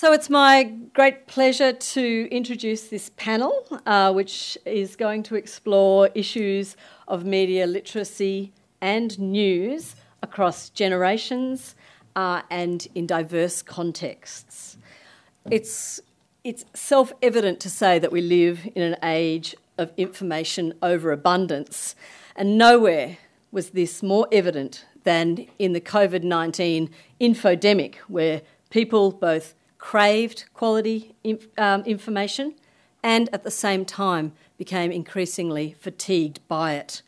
So it's my great pleasure to introduce this panel, uh, which is going to explore issues of media literacy and news across generations uh, and in diverse contexts. It's, it's self evident to say that we live in an age of information overabundance, and nowhere was this more evident than in the COVID 19 infodemic, where people both craved quality um, information and at the same time became increasingly fatigued by it.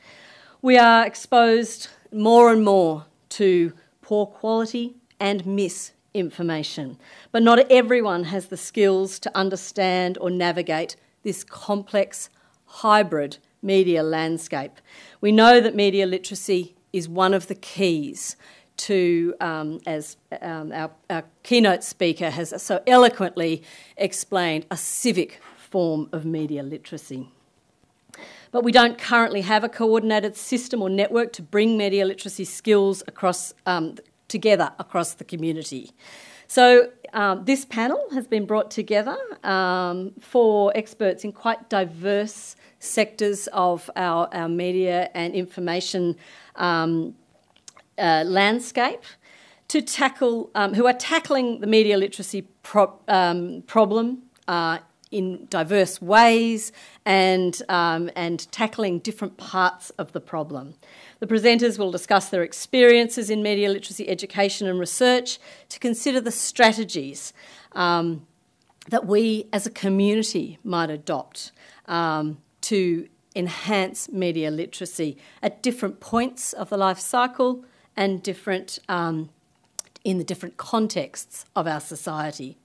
We are exposed more and more to poor quality and misinformation, but not everyone has the skills to understand or navigate this complex hybrid media landscape. We know that media literacy is one of the keys to, um, as um, our, our keynote speaker has so eloquently explained, a civic form of media literacy. But we don't currently have a coordinated system or network to bring media literacy skills across, um, together across the community. So, um, this panel has been brought together um, for experts in quite diverse sectors of our, our media and information um, uh, landscape to tackle, um, who are tackling the media literacy pro- um, problem uh, in diverse ways and, um, and tackling different parts of the problem. The presenters will discuss their experiences in media literacy education and research to consider the strategies um, that we as a community might adopt um, to enhance media literacy at different points of the life cycle and different um, in the different contexts of our society.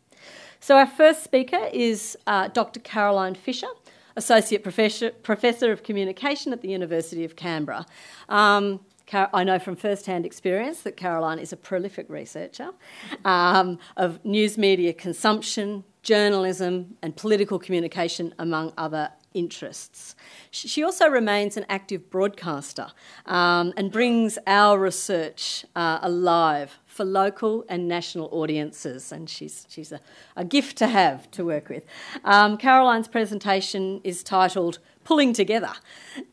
So, our first speaker is uh, Dr. Caroline Fisher, Associate Professor, Professor of Communication at the University of Canberra. Um, I know from first-hand experience that Caroline is a prolific researcher um, of news media consumption, journalism, and political communication, among other interests. She also remains an active broadcaster um, and brings our research uh, alive for local and national audiences, and she's, she's a, a gift to have to work with. Um, Caroline's presentation is titled Pulling Together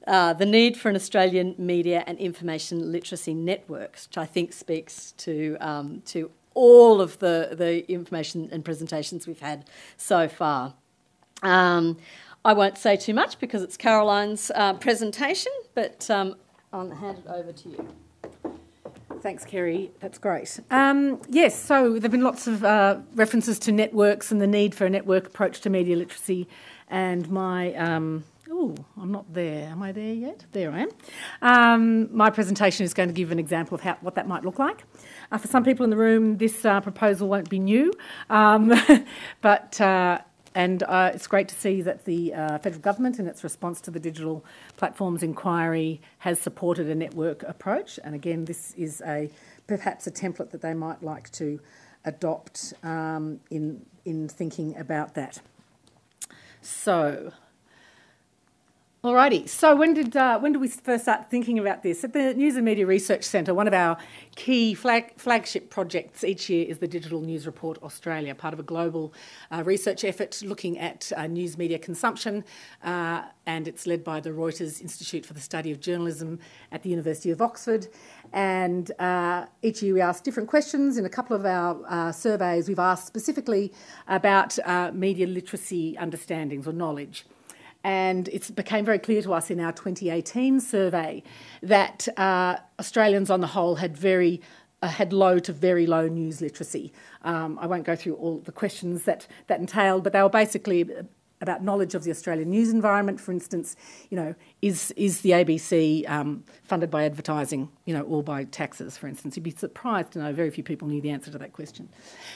uh, The Need for an Australian Media and Information Literacy Network, which I think speaks to, um, to all of the, the information and presentations we've had so far. Um, I won't say too much because it's Caroline's uh, presentation, but um, I'll hand it over to you. Thanks, Kerry. That's great. Um, yes, so there have been lots of uh, references to networks and the need for a network approach to media literacy. And my, um, oh, I'm not there. Am I there yet? There I am. Um, my presentation is going to give an example of how, what that might look like. Uh, for some people in the room, this uh, proposal won't be new, um, but uh, and uh, it's great to see that the uh, federal government, in its response to the digital platforms inquiry, has supported a network approach. And again, this is a perhaps a template that they might like to adopt um, in in thinking about that. So, Alrighty. So when did uh, when did we first start thinking about this? At the News and Media Research Centre, one of our key flag, flagship projects each year is the Digital News Report Australia, part of a global uh, research effort looking at uh, news media consumption, uh, and it's led by the Reuters Institute for the Study of Journalism at the University of Oxford. And uh, each year we ask different questions. In a couple of our uh, surveys, we've asked specifically about media literacy understandings or knowledge. And it became very clear to us in our 2018 survey that uh, Australians on the whole had very uh, had low to very low news literacy. Um, I won't go through all the questions that that entailed, but they were basically about knowledge of the Australian news environment. For instance, you know, is is the ABC um, funded by advertising, you know, or by taxes? For instance, you'd be surprised to know very few people knew the answer to that question.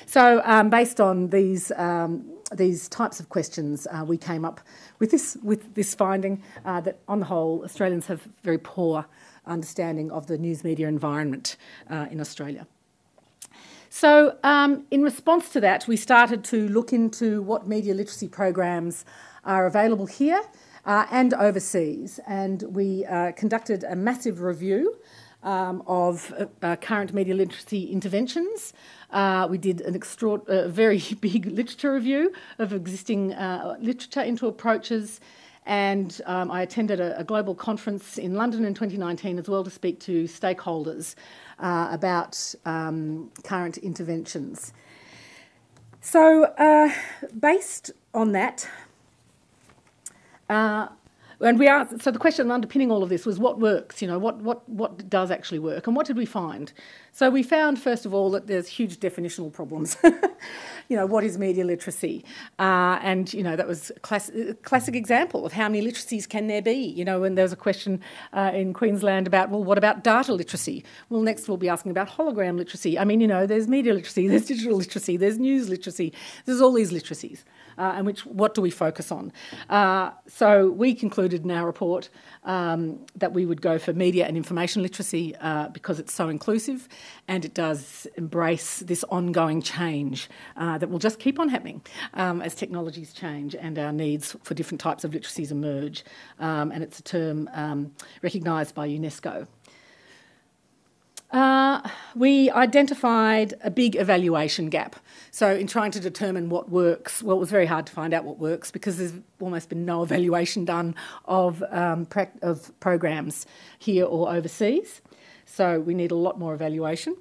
So, um, based on these um, these types of questions, uh, we came up with this with this finding uh, that, on the whole, Australians have very poor understanding of the news media environment uh, in Australia. So, um, in response to that, we started to look into what media literacy programs are available here uh, and overseas, and we uh, conducted a massive review um, of uh, uh, current media literacy interventions. Uh, we did an extra- very big literature review of existing uh, literature into approaches. And um, I attended a, a, global conference in London in 2019 as well to speak to stakeholders uh, about um, current interventions. So, uh, based on that, and we asked, so the question underpinning all of this was what works, you know, what, what, what does actually work, and what did we find? So we found, first of all, that there's huge definitional problems. you know, what is media literacy? Uh, and, you know, that was a, class, classic example of how many literacies can there be? You know, and there was a question uh, in Queensland about, well, what about data literacy? Well, next we'll be asking about hologram literacy. I mean, you know, there's media literacy, there's digital literacy, there's news literacy, there's all these literacies uh, and which what do we focus on? Uh, so we concluded in our report um, that we would go for media and information literacy uh, because it's so inclusive and it does embrace this ongoing change uh, that will just keep on happening um, as technologies change and our needs for different types of literacies emerge. Um, and it's a term um, recognised by UNESCO. Uh, we identified a big evaluation gap. So, in trying to determine what works, well, it was very hard to find out what works because there's almost been no evaluation done of, um, of programs here or overseas. So, we need a lot more evaluation.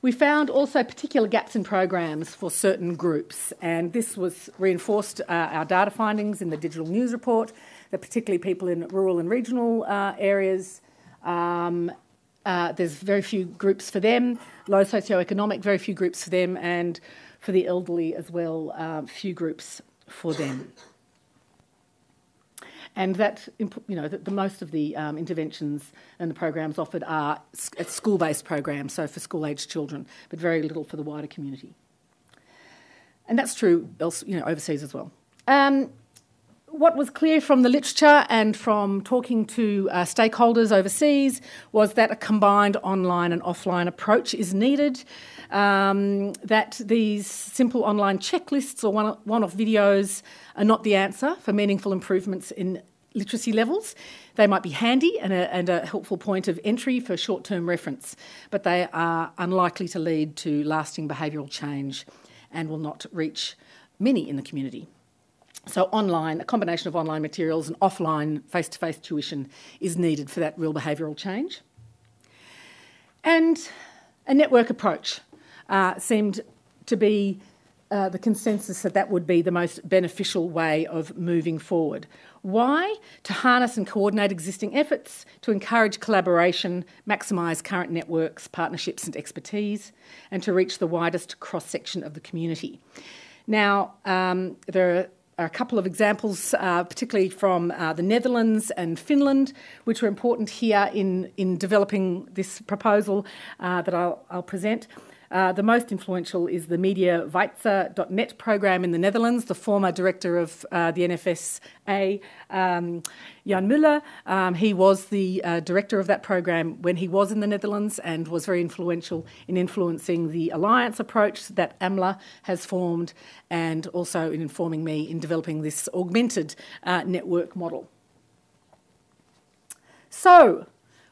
We found also particular gaps in programs for certain groups, and this was reinforced uh, our data findings in the digital news report that particularly people in rural and regional uh, areas um, uh, there's very few groups for them, low socioeconomic, very few groups for them, and for the elderly as well, uh, few groups for them. And that, you know, the, the most of the um, interventions and the programs offered are school-based programs, so for school-aged children, but very little for the wider community. And that's true, else, you know, overseas as well. Um, what was clear from the literature and from talking to uh, stakeholders overseas was that a combined online and offline approach is needed. Um, that these simple online checklists or one off videos are not the answer for meaningful improvements in literacy levels. They might be handy and a, and a helpful point of entry for short term reference, but they are unlikely to lead to lasting behavioural change and will not reach many in the community. So, online, a combination of online materials and offline face to face tuition is needed for that real behavioural change. And a network approach uh, seemed to be uh, the consensus that that would be the most beneficial way of moving forward. Why? To harness and coordinate existing efforts, to encourage collaboration, maximise current networks, partnerships, and expertise, and to reach the widest cross section of the community. Now, um, there are a couple of examples, uh, particularly from uh, the Netherlands and Finland, which were important here in, in developing this proposal uh, that I'll, I'll present. Uh, the most influential is the Mediawijzer.net program in the Netherlands. The former director of uh, the NFSA, um, Jan Muller, um, he was the uh, director of that program when he was in the Netherlands and was very influential in influencing the alliance approach that AMLA has formed and also in informing me in developing this augmented uh, network model. So,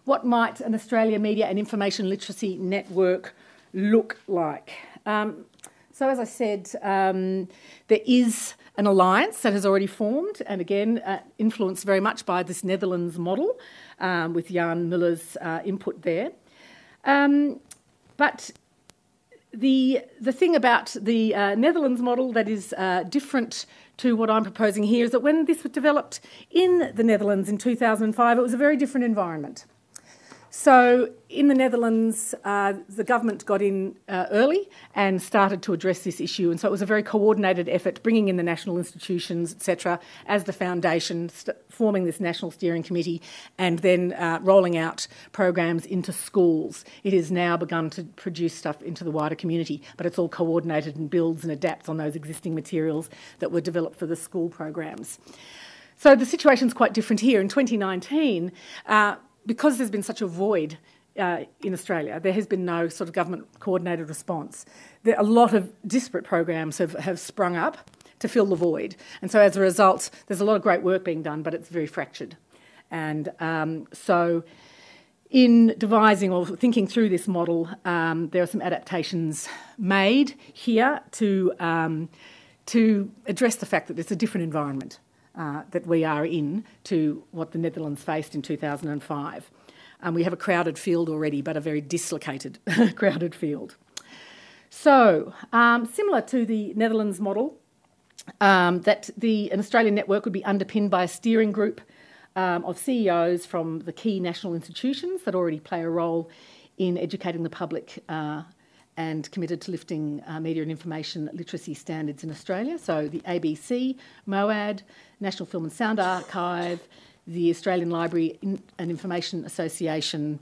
what might an Australia Media and Information Literacy Network look like? Um, so, as I said, um, there is an alliance that has already formed, and again, uh, influenced very much by this Netherlands model um, with Jan Muller's uh, input there. Um, but the, the thing about the uh, Netherlands model that is uh, different to what I'm proposing here is that when this was developed in the Netherlands in 2005, it was a very different environment. So, in the Netherlands, uh, the government got in uh, early and started to address this issue, and so it was a very coordinated effort, bringing in the national institutions, etc., as the foundation, st- forming this national steering committee, and then uh, rolling out programs into schools. It has now begun to produce stuff into the wider community, but it's all coordinated and builds and adapts on those existing materials that were developed for the school programs. So the situation is quite different here. In 2019, uh, because there's been such a void uh, in Australia, there has been no sort of government coordinated response. There, a lot of disparate programs have, have sprung up to fill the void. And so as a result, there's a lot of great work being done, but it's very fractured. And um, so in devising or thinking through this model, um, there are some adaptations made here to, um, to address the fact that it's a different environment uh, that we are in to what the Netherlands faced in 2005. Um, we have a crowded field already, but a very dislocated crowded field. So, um, similar to the Netherlands model, um, that the, an Australian network would be underpinned by a steering group um, of CEOs from the key national institutions that already play a role in educating the public uh, and committed to lifting uh, media and information literacy standards in Australia. So the ABC, MOAD, National Film and Sound Archive, the Australian Library and Information Association,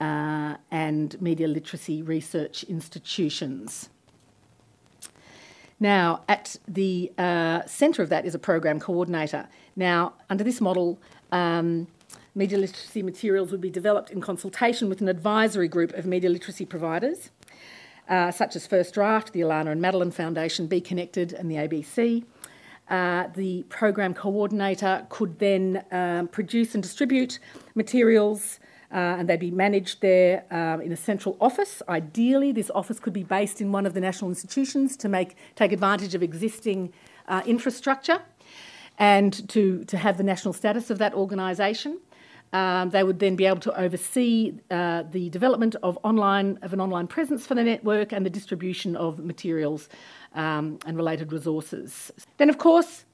uh, and media literacy research institutions. Now, at the uh, centre of that is a program coordinator. Now, under this model, um, media literacy materials would be developed in consultation with an advisory group of media literacy providers, uh, such as First Draft, the Alannah and Madeline Foundation, Be Connected, and the ABC. Uh, the program coordinator could then um, produce and distribute materials uh, and they'd be managed there um, in a central office. Ideally, this office could be based in one of the national institutions to make take advantage of existing uh, infrastructure and to, to have the national status of that organisation. Um, they would then be able to oversee uh, the development of online of an online presence for the network and the distribution of materials um, and related resources. Then, of course,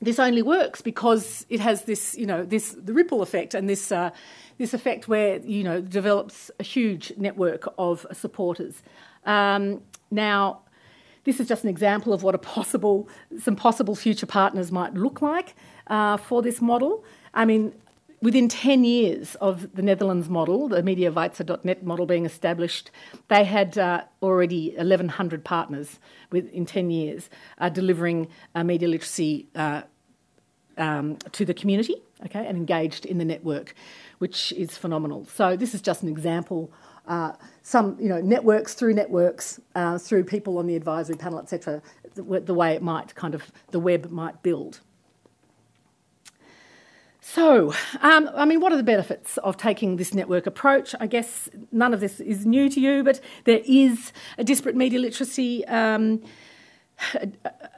this only works because it has this, you know, this the ripple effect and this uh, this effect where you know develops a huge network of supporters. Um, now, this is just an example of what a possible some possible future partners might look like uh, for this model. I mean, within 10 years of the Netherlands model, the Mediawijzer.net model being established, they had uh, already 1,100 partners within 10 years uh, delivering uh, media literacy uh, um, to the community okay, and engaged in the network which is phenomenal. So this is just an example. Uh, some, you know, networks through networks, uh, through people on the advisory panel, etc. The, the way it might kind of the web might build. So, um, I mean, what are the benefits of taking this network approach? I guess none of this is new to you, but there is a disparate media literacy, um, a,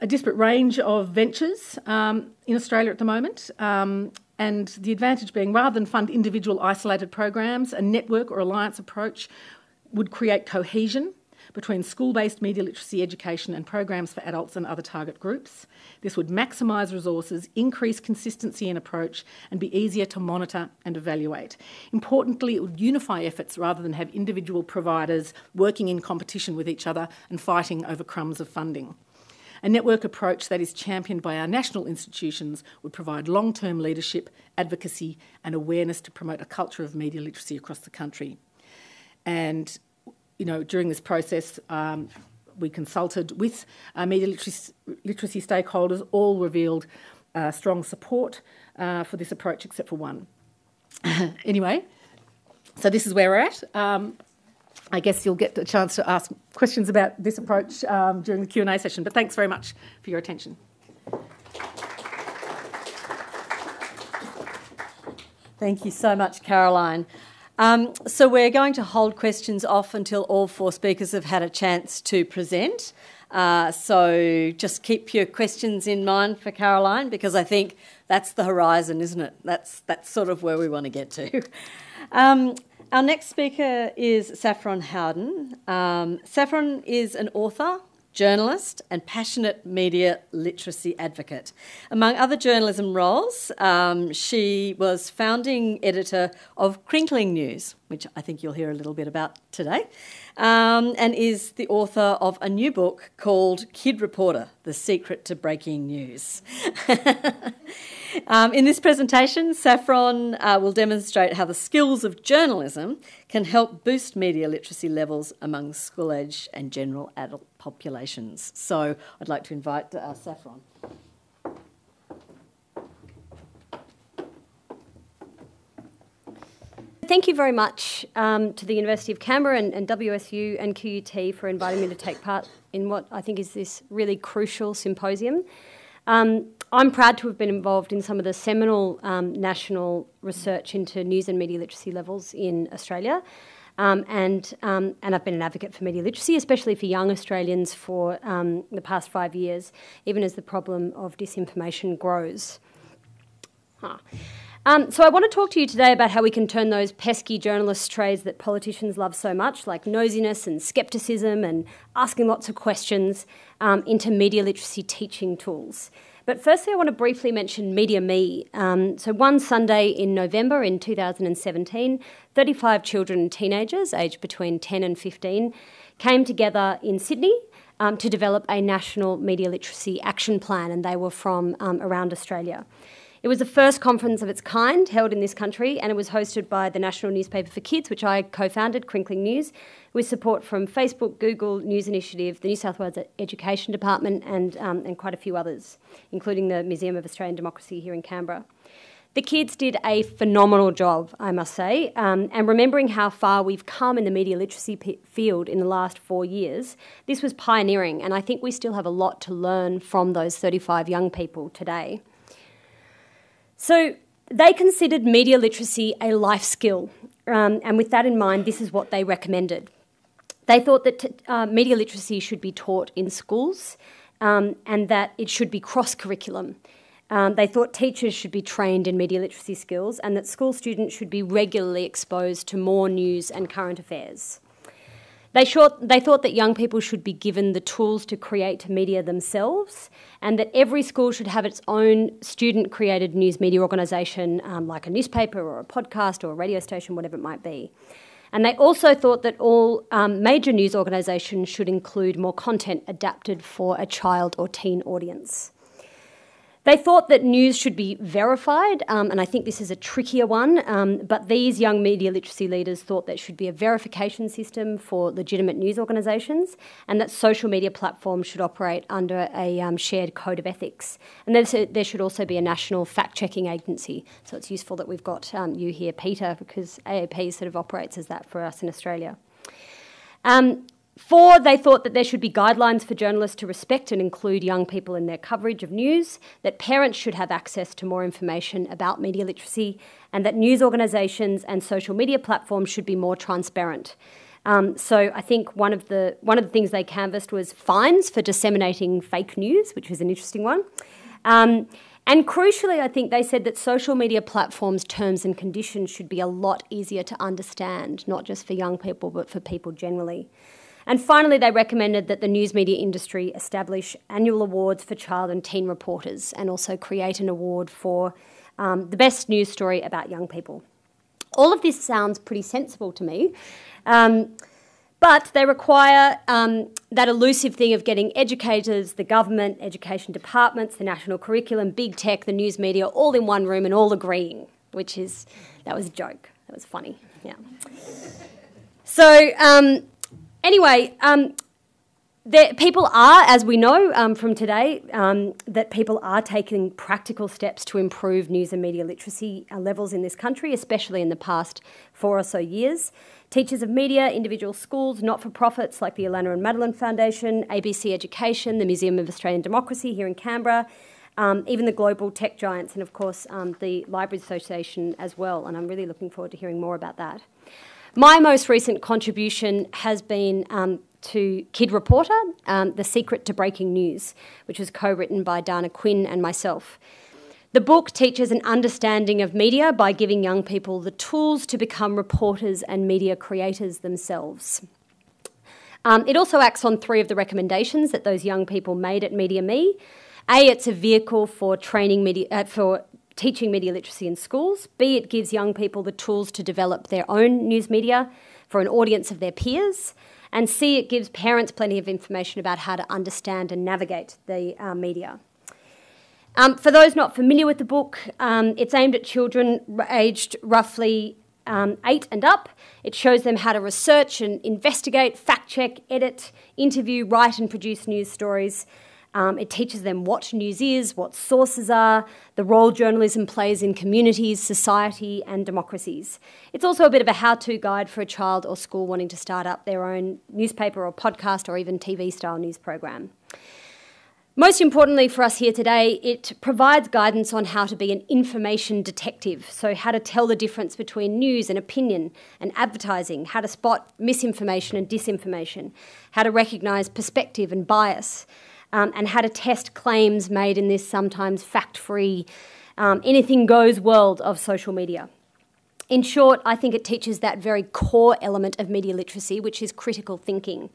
a, disparate range of ventures um, in Australia at the moment. Um, and the advantage being rather than fund individual isolated programs, a network or alliance approach would create cohesion between school based media literacy education and programs for adults and other target groups. This would maximise resources, increase consistency in approach, and be easier to monitor and evaluate. Importantly, it would unify efforts rather than have individual providers working in competition with each other and fighting over crumbs of funding. A network approach that is championed by our national institutions would provide long term leadership, advocacy, and awareness to promote a culture of media literacy across the country. And, you know, during this process, um, we consulted with uh, media literacy, literacy, stakeholders, all revealed uh, strong support uh, for this approach, except for one. anyway, so this is where we're at. Um, I guess you'll get the chance to ask questions about this approach um, during the Q&A session. But thanks very much for your attention. Thank you so much, Caroline. Um, so we're going to hold questions off until all four speakers have had a chance to present. Uh, so just keep your questions in mind for Caroline because I think that's the horizon, isn't it? That's that's sort of where we want to get to. Um, our next speaker is Saffron Howden. Um, Saffron is an author, journalist, and passionate media literacy advocate. Among other journalism roles, um, she was founding editor of Crinkling News, which I think you'll hear a little bit about today, um, and is the author of a new book called Kid Reporter The Secret to Breaking News. Um, in this presentation, Saffron uh, will demonstrate how the skills of journalism can help boost media literacy levels among school age and general adult populations. So I'd like to invite uh, Saffron. Thank you very much um, to the University of Canberra and, and, WSU and QUT for inviting me to take part in what I think is this really crucial symposium. Um, I'm proud to have been involved in some of the seminal um, national research into news and media literacy levels in Australia. Um, and, um, and I've been an advocate for media literacy, especially for young Australians, for um, the past five years, even as the problem of disinformation grows. Huh. Um, so I want to talk to you today about how we can turn those pesky journalist traits that politicians love so much, like nosiness and scepticism and asking lots of questions, um, into media literacy teaching tools. But firstly, I want to briefly mention Media Me. Um, so, one Sunday in November in 2017, 35 children and teenagers aged between 10 and 15 came together in Sydney um, to develop a national media literacy action plan, and they were from um, around Australia. It was the first conference of its kind held in this country, and it was hosted by the National Newspaper for Kids, which I co founded, Crinkling News, with support from Facebook, Google, News Initiative, the New South Wales Education Department, and, um, and quite a few others, including the Museum of Australian Democracy here in Canberra. The kids did a phenomenal job, I must say, um, and remembering how far we've come in the media literacy p- field in the last four years, this was pioneering, and I think we still have a lot to learn from those 35 young people today. So they considered media literacy a life skill, um, and with that in mind, this is what they recommended. They thought that t- uh, media literacy should be taught in schools um, and that it should be cross curriculum. Um, they thought teachers should be trained in media literacy skills and that school students should be regularly exposed to more news and current affairs. They, short, they thought that young people should be given the tools to create media themselves and that every school should have its own student created news media organisation, um, like a newspaper or a podcast or a radio station, whatever it might be. And they also thought that all um, major news organisations should include more content adapted for a child or teen audience. They thought that news should be verified, um, and I think this is a trickier one, um, but these young media literacy leaders thought there should be a verification system for legitimate news organisations and that social media platforms should operate under a um, shared code of ethics. And there should also be a national fact checking agency. So it's useful that we've got um, you here, Peter, because AAP sort of operates as that for us in Australia. Um, Four, they thought that there should be guidelines for journalists to respect and include young people in their coverage of news, that parents should have access to more information about media literacy, and that news organisations and social media platforms should be more transparent. Um, so I think one of the one of the things they canvassed was fines for disseminating fake news, which was an interesting one. Um, and crucially, I think they said that social media platforms' terms and conditions should be a lot easier to understand, not just for young people, but for people generally. And finally, they recommended that the news media industry establish annual awards for child and teen reporters and also create an award for um, the best news story about young people. All of this sounds pretty sensible to me. Um, but they require um, that elusive thing of getting educators, the government, education departments, the national curriculum, big tech, the news media, all in one room and all agreeing, which is, that was a joke. That was funny, yeah. So, um, Anyway, um, there, people are, as we know um, from today, um, that people are taking practical steps to improve news and media literacy uh, levels in this country, especially in the past four or so years. Teachers of media, individual schools, not for profits like the Alannah and Madeline Foundation, ABC Education, the Museum of Australian Democracy here in Canberra, um, even the global tech giants, and of course um, the Library Association as well. And I'm really looking forward to hearing more about that. My most recent contribution has been um, to Kid Reporter, um, The Secret to Breaking News, which was co written by Dana Quinn and myself. The book teaches an understanding of media by giving young people the tools to become reporters and media creators themselves. Um, it also acts on three of the recommendations that those young people made at Media Me. A, it's a vehicle for training media, uh, for teaching media literacy in schools. B, it gives young people the tools to develop their own news media for an audience of their peers. And C, it gives parents plenty of information about how to understand and navigate the uh, media. Um, for those not familiar with the book, um, it's aimed at children aged roughly um, eight and up. It shows them how to research and investigate, fact check, edit, interview, write, and produce news stories um, it teaches them what news is, what sources are, the role journalism plays in communities, society, and democracies. It's also a bit of a how to guide for a child or school wanting to start up their own newspaper or podcast or even TV style news program. Most importantly for us here today, it provides guidance on how to be an information detective. So, how to tell the difference between news and opinion and advertising, how to spot misinformation and disinformation, how to recognise perspective and bias, um, and how to test claims made in this sometimes fact free, um, anything goes world of social media. In short, I think it teaches that very core element of media literacy, which is critical thinking.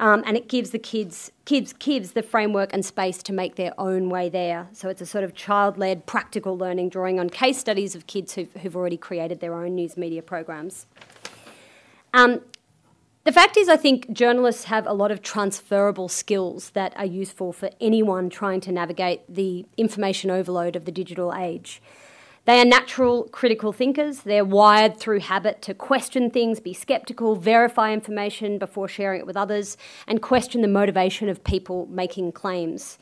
Um, and it gives the kids, kids, kids the framework and space to make their own way there. So it's a sort of child-led practical learning, drawing on case studies of kids who've, who've already created their own news media programs. Um, the fact is, I think journalists have a lot of transferable skills that are useful for anyone trying to navigate the information overload of the digital age. They are natural critical thinkers. They're wired through habit to question things, be skeptical, verify information before sharing it with others, and question the motivation of people making claims.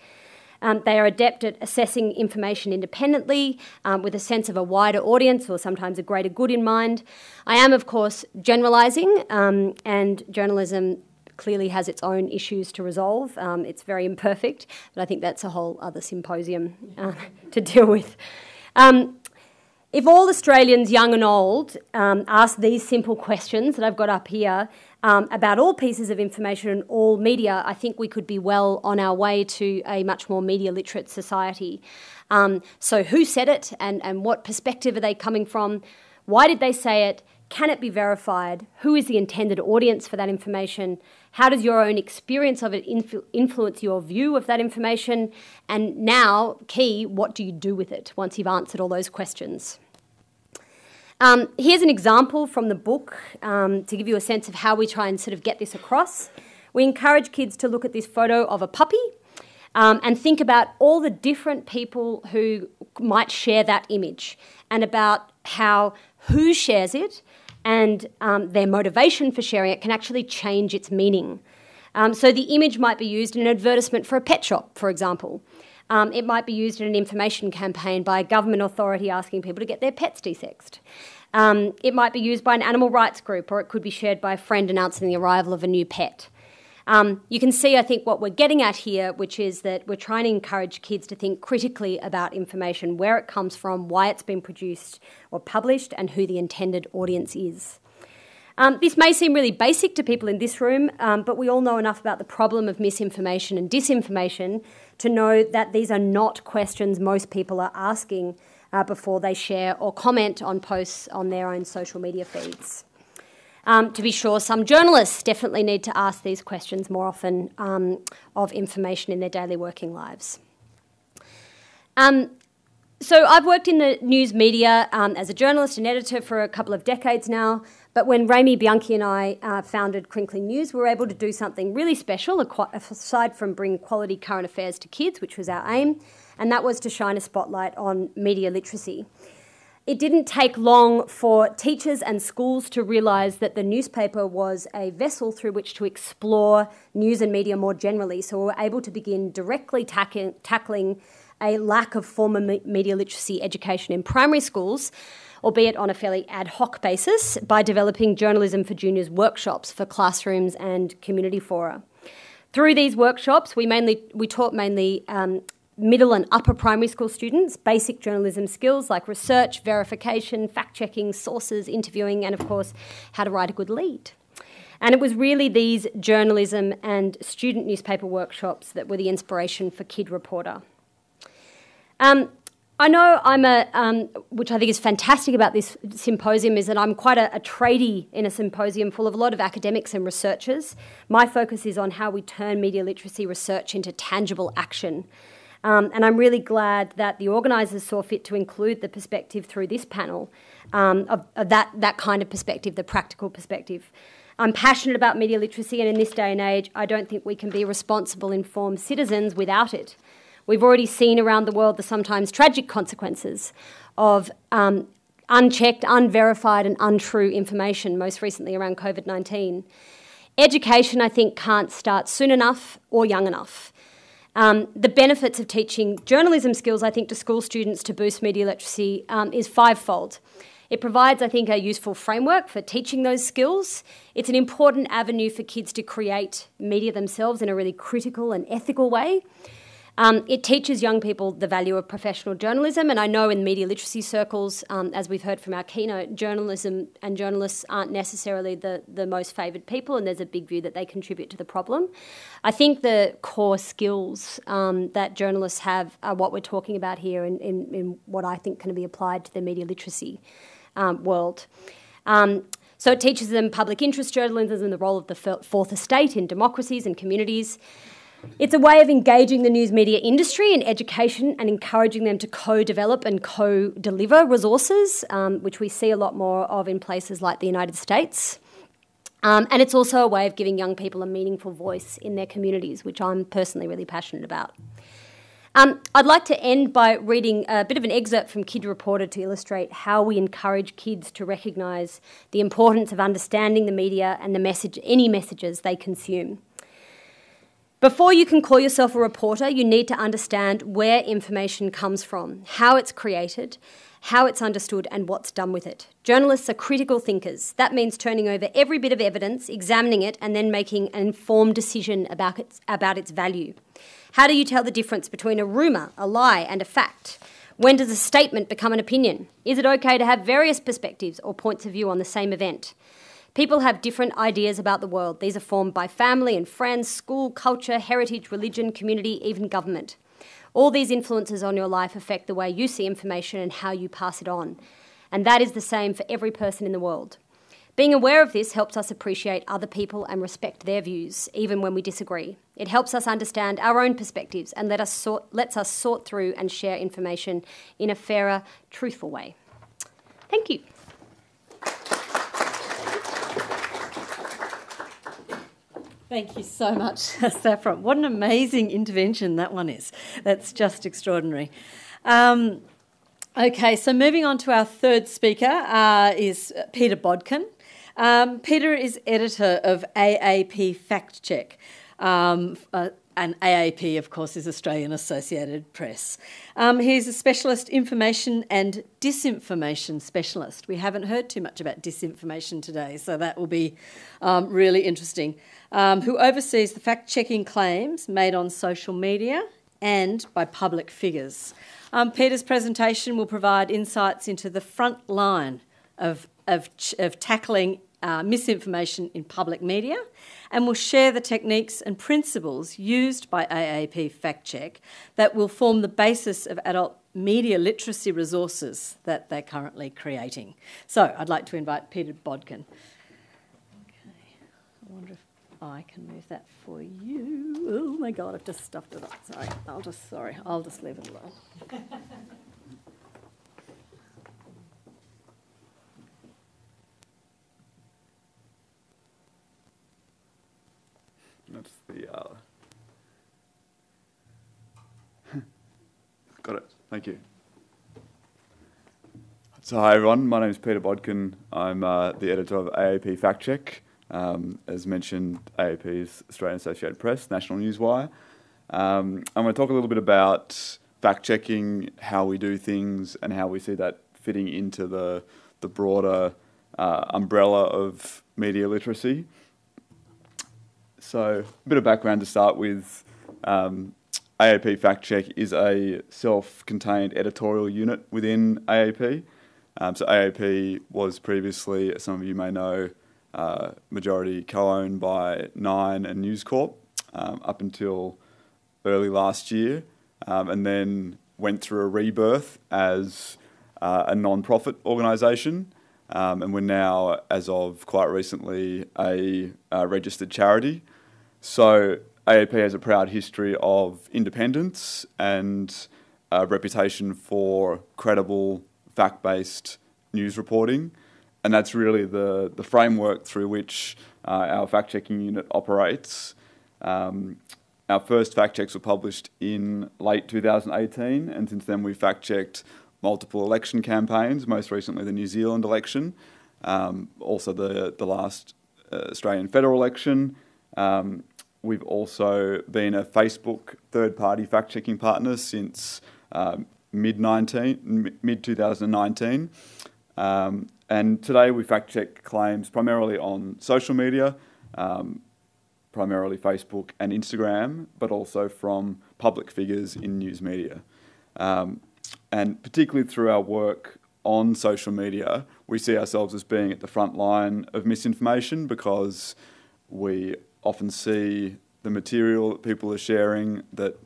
Um, they are adept at assessing information independently um, with a sense of a wider audience or sometimes a greater good in mind. I am, of course, generalising, um, and journalism clearly has its own issues to resolve. Um, it's very imperfect, but I think that's a whole other symposium uh, to deal with. Um, if all Australians, young and old, um, ask these simple questions that I've got up here um, about all pieces of information and all media, I think we could be well on our way to a much more media literate society. Um, so, who said it and, and what perspective are they coming from? Why did they say it? Can it be verified? Who is the intended audience for that information? How does your own experience of it influ- influence your view of that information? And now, key, what do you do with it once you've answered all those questions? Um, here's an example from the book um, to give you a sense of how we try and sort of get this across. We encourage kids to look at this photo of a puppy um, and think about all the different people who might share that image and about how who shares it and um, their motivation for sharing it can actually change its meaning. Um, so the image might be used in an advertisement for a pet shop, for example. Um, it might be used in an information campaign by a government authority asking people to get their pets desexed. Um, it might be used by an animal rights group, or it could be shared by a friend announcing the arrival of a new pet. Um, you can see, I think, what we're getting at here, which is that we're trying to encourage kids to think critically about information, where it comes from, why it's been produced or published, and who the intended audience is. Um, this may seem really basic to people in this room, um, but we all know enough about the problem of misinformation and disinformation to know that these are not questions most people are asking uh, before they share or comment on posts on their own social media feeds. Um, to be sure, some journalists definitely need to ask these questions more often um, of information in their daily working lives. Um, so, I've worked in the news media um, as a journalist and editor for a couple of decades now. But when Rami Bianchi and I uh, founded Crinkling News, we were able to do something really special, aside from bring quality current affairs to kids, which was our aim, and that was to shine a spotlight on media literacy. It didn't take long for teachers and schools to realise that the newspaper was a vessel through which to explore news and media more generally. So we were able to begin directly tackling a lack of formal media literacy education in primary schools albeit on a fairly ad hoc basis, by developing journalism for juniors workshops for classrooms and community fora. Through these workshops, we mainly we taught mainly um, middle and upper primary school students basic journalism skills like research, verification, fact checking, sources, interviewing, and of course, how to write a good lead. And it was really these journalism and student newspaper workshops that were the inspiration for Kid Reporter. Um, I know I'm a, um, which I think is fantastic about this symposium, is that I'm quite a, a tradie in a symposium full of a lot of academics and researchers. My focus is on how we turn media literacy research into tangible action. Um, and I'm really glad that the organisers saw fit to include the perspective through this panel um, of, of that, that kind of perspective, the practical perspective. I'm passionate about media literacy, and in this day and age, I don't think we can be responsible, informed citizens without it. We've already seen around the world the sometimes tragic consequences of um, unchecked, unverified, and untrue information, most recently around COVID 19. Education, I think, can't start soon enough or young enough. Um, the benefits of teaching journalism skills, I think, to school students to boost media literacy um, is fivefold. It provides, I think, a useful framework for teaching those skills. It's an important avenue for kids to create media themselves in a really critical and ethical way. Um, it teaches young people the value of professional journalism, and I know in media literacy circles, um, as we've heard from our keynote, journalism and journalists aren't necessarily the, the most favoured people, and there's a big view that they contribute to the problem. I think the core skills um, that journalists have are what we're talking about here, in, in, in, what I think can be applied to the media literacy um, world. Um, so it teaches them public interest journalism and the role of the fourth estate in democracies and communities. It's a way of engaging the news media industry in education and encouraging them to co develop and co deliver resources, um, which we see a lot more of in places like the United States. Um, and it's also a way of giving young people a meaningful voice in their communities, which I'm personally really passionate about. Um, I'd like to end by reading a bit of an excerpt from Kid Reporter to illustrate how we encourage kids to recognise the importance of understanding the media and the message, any messages they consume. Before you can call yourself a reporter, you need to understand where information comes from, how it's created, how it's understood, and what's done with it. Journalists are critical thinkers. That means turning over every bit of evidence, examining it, and then making an informed decision about its, about its value. How do you tell the difference between a rumour, a lie, and a fact? When does a statement become an opinion? Is it okay to have various perspectives or points of view on the same event? People have different ideas about the world. These are formed by family and friends, school, culture, heritage, religion, community, even government. All these influences on your life affect the way you see information and how you pass it on. And that is the same for every person in the world. Being aware of this helps us appreciate other people and respect their views, even when we disagree. It helps us understand our own perspectives and let us sort, lets us sort through and share information in a fairer, truthful way. Thank you. Thank you so much, Saffron. What an amazing intervention that one is. That's just extraordinary. Um, okay, so moving on to our third speaker uh, is Peter Bodkin. Um, Peter is editor of AAP Fact Check. Um, uh, and AAP, of course, is Australian Associated Press. Um, he's a specialist information and disinformation specialist. We haven't heard too much about disinformation today, so that will be um, really interesting um, who oversees the fact checking claims made on social media and by public figures. Um, Peter's presentation will provide insights into the front line of, of, of tackling uh, misinformation in public media and will share the techniques and principles used by AAP Fact Check that will form the basis of adult media literacy resources that they're currently creating. So I'd like to invite Peter Bodkin. Okay, I wonder if I can move that for you. Oh my God, I've just stuffed it up. Sorry, I'll just, sorry, I'll just leave it alone. That's the, uh... got it, thank you. So hi everyone, my name is Peter Bodkin. I'm uh, the editor of AAP Fact Check. Um, as mentioned, AAP is Australian Associated Press, National Newswire. Um, I'm going to talk a little bit about fact checking, how we do things, and how we see that fitting into the, the broader uh, umbrella of media literacy. So, a bit of background to start with. Um, AAP Fact Check is a self contained editorial unit within AAP. Um, so, AAP was previously, as some of you may know, uh, majority co-owned by Nine and News Corp um, up until early last year, um, and then went through a rebirth as uh, a non-profit organisation, um, and we're now, as of quite recently, a, a registered charity. So AAP has a proud history of independence and a reputation for credible, fact-based news reporting and that's really the, the framework through which uh, our fact checking unit operates. Um, our first fact checks were published in late 2018, and since then we've fact checked multiple election campaigns, most recently the New Zealand election, um, also the, the last uh, Australian federal election. Um, we've also been a Facebook third party fact checking partner since uh, mid 19, mid 2019. Um, and today we fact check claims primarily on social media. Um, primarily Facebook and Instagram, but also from public figures in news media. Um, and particularly through our work on social media, we see ourselves as being at the front line of misinformation because we often see the material that people are sharing that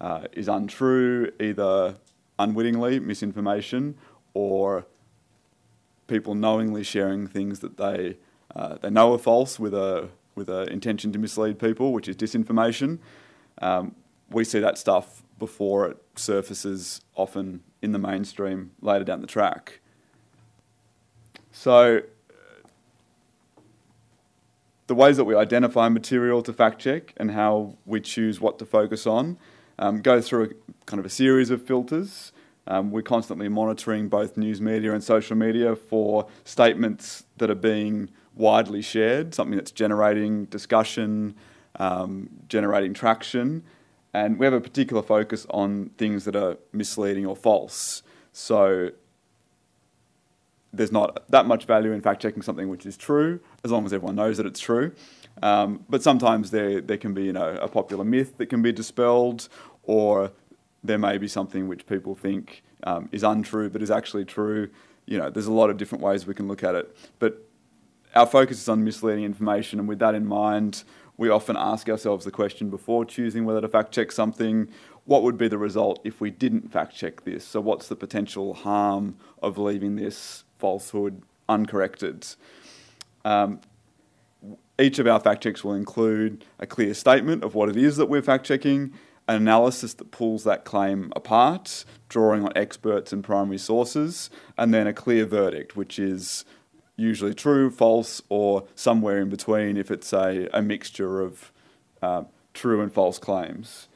uh, is untrue, either unwittingly, misinformation, or people knowingly sharing things that they uh, they know are false with a with an intention to mislead people, which is disinformation. Um, we see that stuff before it surfaces, often in the mainstream later down the track. So, the ways that we identify material to fact check and how we choose what to focus on um, go through a, kind of a series of filters. Um, we're constantly monitoring both news media and social media for statements that are being widely shared, something that's generating discussion, um, generating traction, and we have a particular focus on things that are misleading or false. So there's not that much value in fact checking something which is true, as long as everyone knows that it's true. Um, but sometimes there there can be you know a popular myth that can be dispelled, or there may be something which people think um, is untrue but is actually true. You know, there's a lot of different ways we can look at it, but our focus is on misleading information, and with that in mind, we often ask ourselves the question before choosing whether to fact check something what would be the result if we didn't fact check this? So, what's the potential harm of leaving this falsehood uncorrected? Um, each of our fact checks will include a clear statement of what it is that we're fact checking, an analysis that pulls that claim apart, drawing on experts and primary sources, and then a clear verdict, which is usually true, false, or somewhere in between if it's a, a mixture of uh, true and false claims.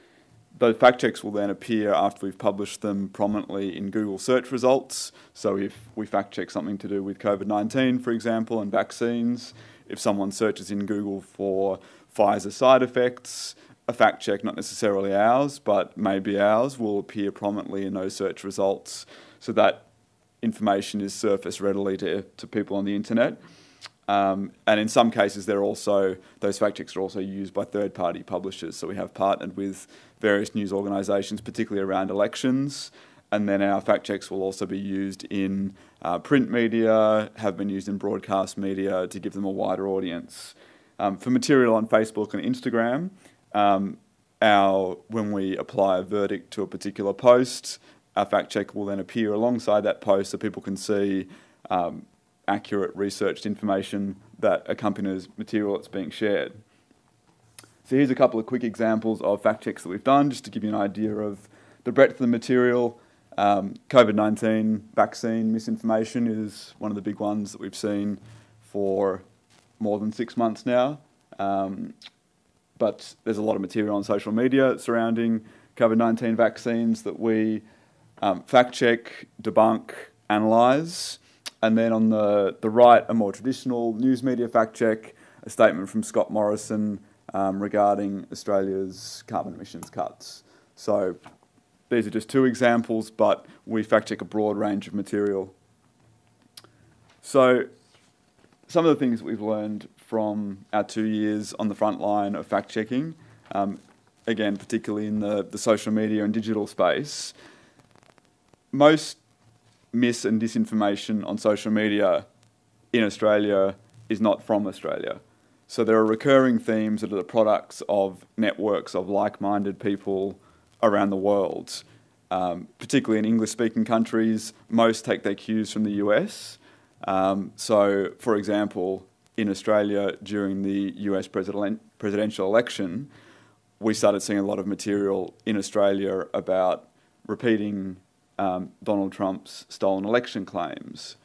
Those fact checks will then appear after we've published them prominently in Google search results. So if we fact check something to do with COVID 19, for example, and vaccines, if someone searches in Google for Pfizer side effects, a fact check, not necessarily ours, but maybe ours, will appear prominently in those search results. So that information is surfaced readily to, to people on the internet. Um, and in some cases, they're also those fact checks are also used by third-party publishers. So we have partnered with various news organisations, particularly around elections, and then our fact checks will also be used in uh, print media, have been used in broadcast media to give them a wider audience. Um, for material on Facebook and Instagram, um, our when we apply a verdict to a particular post, our fact check will then appear alongside that post so people can see um, accurate researched information that accompanies material that's being shared. So here's a couple of quick examples of fact checks that we've done just to give you an idea of the breadth of the material. Um, COVID 19 vaccine misinformation is one of the big ones that we've seen for more than six months now. Um, but there's a lot of material on social media surrounding COVID 19 vaccines that we um, fact check, debunk, analyse. And then on the, the right, a more traditional news media fact check, a statement from Scott Morrison um, regarding Australia's carbon emissions cuts. So these are just two examples, but we fact check a broad range of material. So some of the things we've learned from our two years on the front line of fact checking, um, again, particularly in the, the social media and digital space, most mis and disinformation on social media in Australia is not from Australia. So there are recurring themes that are the products of networks of like minded people around the world. Um, particularly in English speaking countries, most take their cues from the US. Um, so, for example, in Australia during the US president, presidential election, we started seeing a lot of material in Australia about repeating um, Donald Trump's stolen election claims.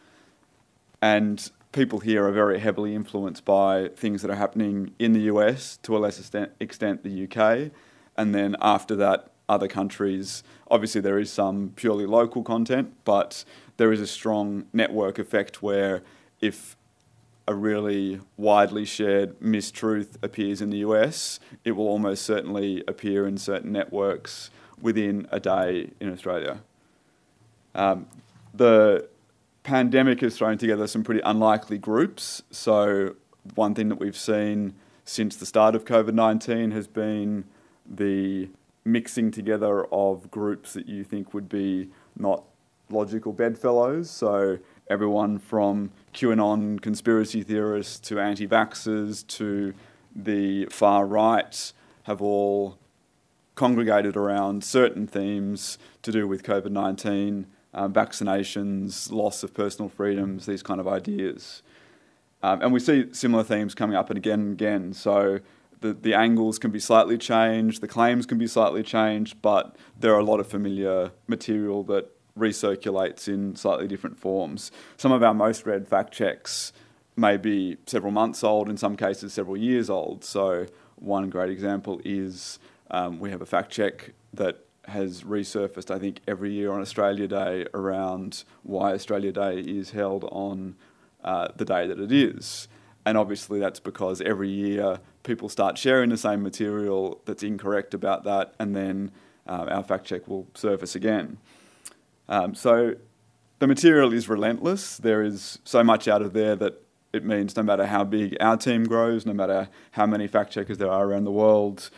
And people here are very heavily influenced by things that are happening in the US, to a lesser extent, the UK, and then after that, other countries. Obviously, there is some purely local content, but there is a strong network effect where if a really widely shared mistruth appears in the US, it will almost certainly appear in certain networks within a day in Australia. Um, the pandemic has thrown together some pretty unlikely groups. So, one thing that we've seen since the start of COVID 19 has been the mixing together of groups that you think would be not logical bedfellows. So, everyone from QAnon conspiracy theorists to anti vaxxers to the far right have all congregated around certain themes to do with COVID 19, um, vaccinations, loss of personal freedoms, these kind of ideas. Um, and we see similar themes coming up and again and again. So the, the angles can be slightly changed, the claims can be slightly changed, but there are a lot of familiar material that recirculates in slightly different forms. Some of our most read fact checks may be several months old, in some cases several years old. So one great example is um, we have a fact check that has resurfaced, I think, every year on Australia Day around why Australia Day is held on uh, the day that it is. And obviously, that's because every year people start sharing the same material that's incorrect about that, and then uh, our fact check will surface again. Um, so the material is relentless. There is so much out of there that it means no matter how big our team grows, no matter how many fact checkers there are around the world,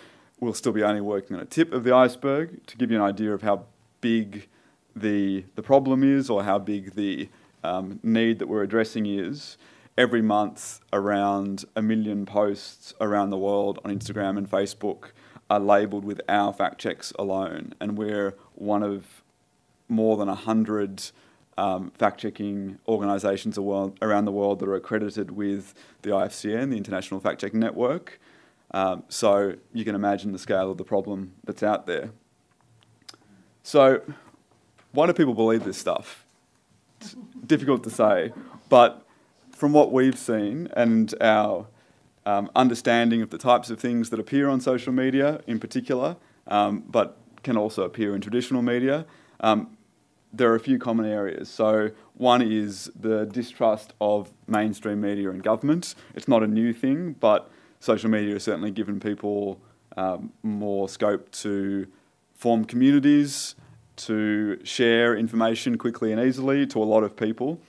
we'll still be only working on a tip of the iceberg. To give you an idea of how big the, the problem is or how big the um, need that we're addressing is, every month around a million posts around the world on Instagram and Facebook are labelled with our fact checks alone. And we're one of more than 100 um, fact checking organisations around the world that are accredited with the IFCN, the International Fact Checking Network. Um, so you can imagine the scale of the problem that's out there. So, why do people believe this stuff? It's difficult to say, but from what we've seen and our um, understanding of the types of things that appear on social media in particular, um, but can also appear in traditional media, um, there are a few common areas. So, one is the distrust of mainstream media and government. It's not a new thing, but social media has certainly given people um, more scope to form communities, to share information quickly and easily to a lot of people.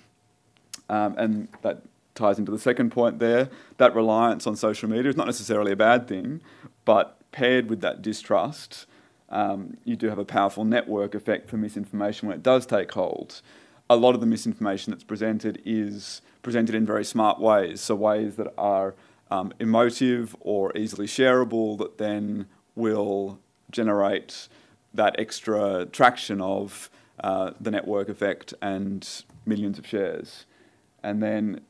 Um, and that ties into the second point there. That reliance on social media is not necessarily a bad thing, but paired with that distrust, um, you do have a powerful network effect for misinformation when it does take hold. A lot of the misinformation that's presented is presented in very smart ways, so ways that are um, emotive or easily shareable that then will generate that extra traction of uh, the network effect and millions of shares. And then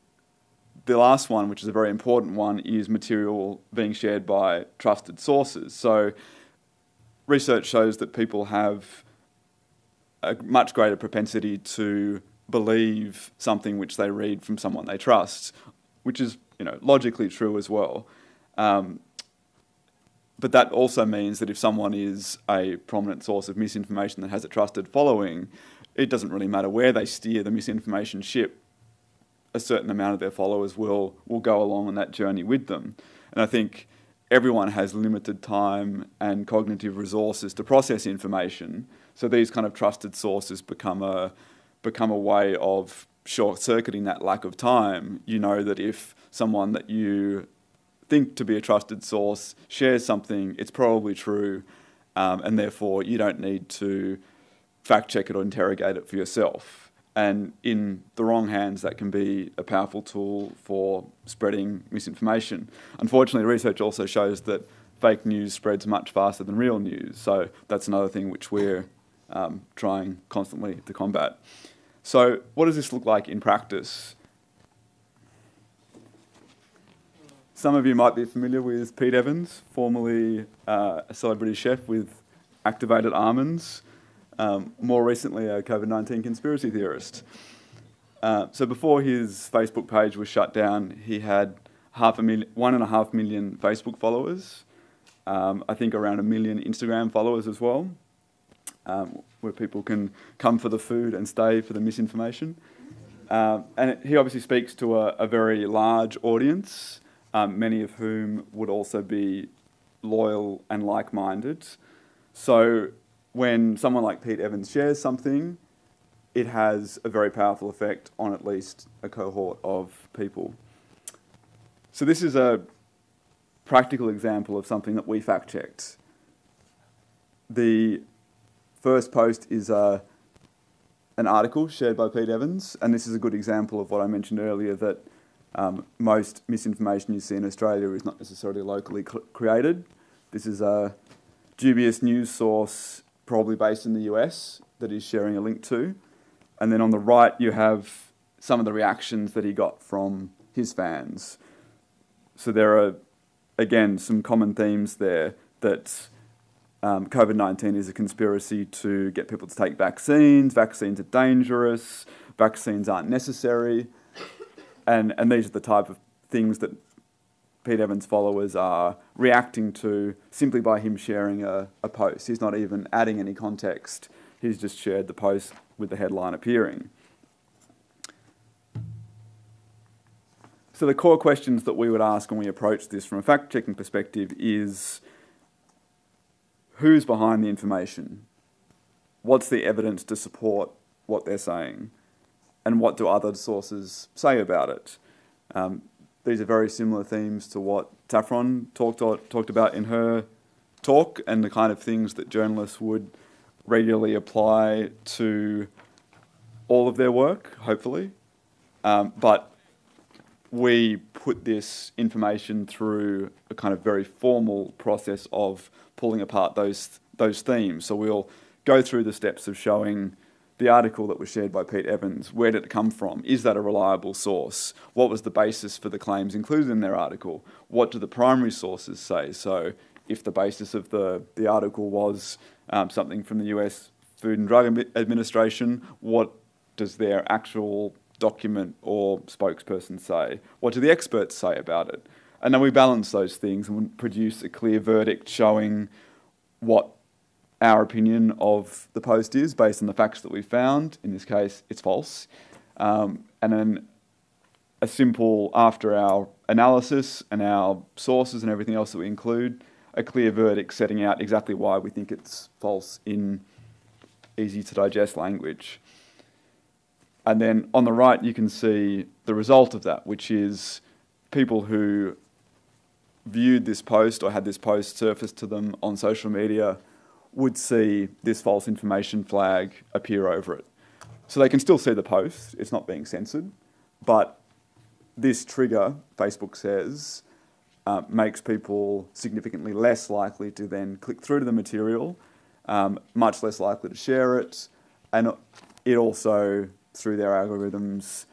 the last one, which is a very important one, is material being shared by trusted sources. So research shows that people have a much greater propensity to believe something which they read from someone they trust, which is you know logically true as well. Um, but that also means that if someone is a prominent source of misinformation that has a trusted following, it doesn't really matter where they steer the misinformation ship. A certain amount of their followers will will go along on that journey with them, and I think everyone has limited time and cognitive resources to process information. So these kind of trusted sources become a become a way of short circuiting that lack of time. You know that if someone that you think to be a trusted source shares something, it's probably true, um, and therefore you don't need to fact check it or interrogate it for yourself. And in the wrong hands, that can be a powerful tool for spreading misinformation. Unfortunately, research also shows that fake news spreads much faster than real news. So that's another thing which we're um, trying constantly to combat. So, what does this look like in practice? Some of you might be familiar with Pete Evans, formerly uh, a celebrity chef with activated almonds um, more recently a COVID 19 conspiracy theorist. Uh, so before his Facebook page was shut down, he had half a million, one and a half million Facebook followers. Um, I think around a million Instagram followers as well, um, where people can come for the food and stay for the misinformation. Um, and it, he obviously speaks to a, a very large audience, um, many of whom would also be loyal and like minded. So when someone like Pete Evans shares something, it has a very powerful effect on at least a cohort of people. So this is a practical example of something that we fact checked. The first post is uh, an article shared by Pete Evans, and this is a good example of what I mentioned earlier that um, most misinformation you see in Australia is not necessarily locally cl- created. This is a dubious news source, probably based in the US, that he's sharing a link to. And then on the right, you have some of the reactions that he got from his fans. So there are, again, some common themes there that um, COVID 19 is a conspiracy to get people to take vaccines, vaccines are dangerous, vaccines aren't necessary. And, and these are the type of things that Pete Evans' followers are reacting to simply by him sharing a, a post. He's not even adding any context, he's just shared the post with the headline appearing. So, the core questions that we would ask when we approach this from a fact checking perspective is who's behind the information? What's the evidence to support what they're saying? And what do other sources say about it? Um, these are very similar themes to what Saffron talked, talked about in her talk and the kind of things that journalists would regularly apply to all of their work, hopefully. Um, but we put this information through a kind of very formal process of pulling apart those those themes. So we'll go through the steps of showing the article that was shared by Pete Evans, where did it come from? Is that a reliable source? What was the basis for the claims included in their article? What do the primary sources say? So, if the basis of the, the article was um, something from the US Food and Drug Administration, what does their actual document or spokesperson say? What do the experts say about it? And then we balance those things and produce a clear verdict showing what our opinion of the post is based on the facts that we found. In this case, it's false. Um, and then a simple, after our analysis and our sources and everything else that we include, a clear verdict setting out exactly why we think it's false in easy to digest language. And then on the right, you can see the result of that, which is people who viewed this post or had this post surfaced to them on social media would see this false information flag appear over it. So they can still see the post, it's not being censored, but this trigger, Facebook says, uh, makes people significantly less likely to then click through to the material, um, much less likely to share it, and it also, through their algorithms,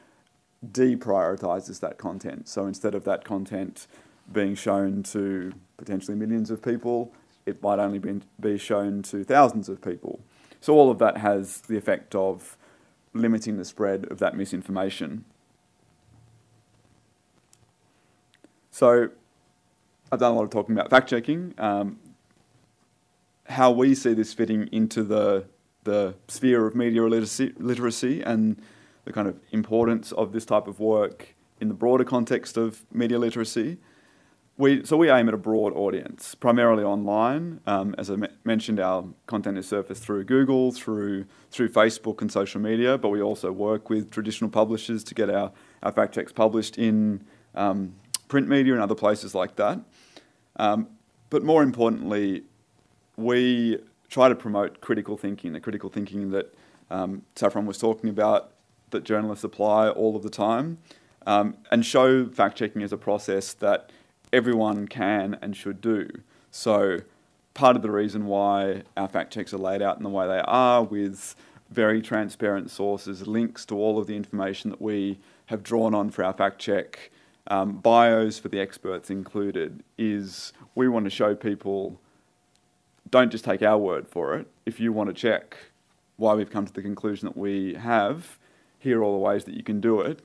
deprioritizes that content. So instead of that content being shown to potentially millions of people, it might only be, be shown to thousands of people. So all of that has the effect of limiting the spread of that misinformation. So I've done a lot of talking about fact checking. Um, how we see this fitting into the the sphere of media literacy, and the kind of importance of this type of work in the broader context of media literacy we, so we aim at a broad audience, primarily online. Um, as I m- mentioned, our content is surfaced through Google, through through Facebook and social media, but we also work with traditional publishers to get our, our fact checks published in um, print media and other places like that. Um, but more importantly, we try to promote critical thinking, the critical thinking that um, Saffron was talking about, that journalists apply all of the time, um, and show fact checking as a process that everyone can and should do. So, part of the reason why our fact checks are laid out in the way they are, with very transparent sources, links to all of the information that we have drawn on for our fact check, um, bios for the experts included, is we want to show people don't just take our word for it. If you want to check why we've come to the conclusion that we have, here are all the ways that you can do it,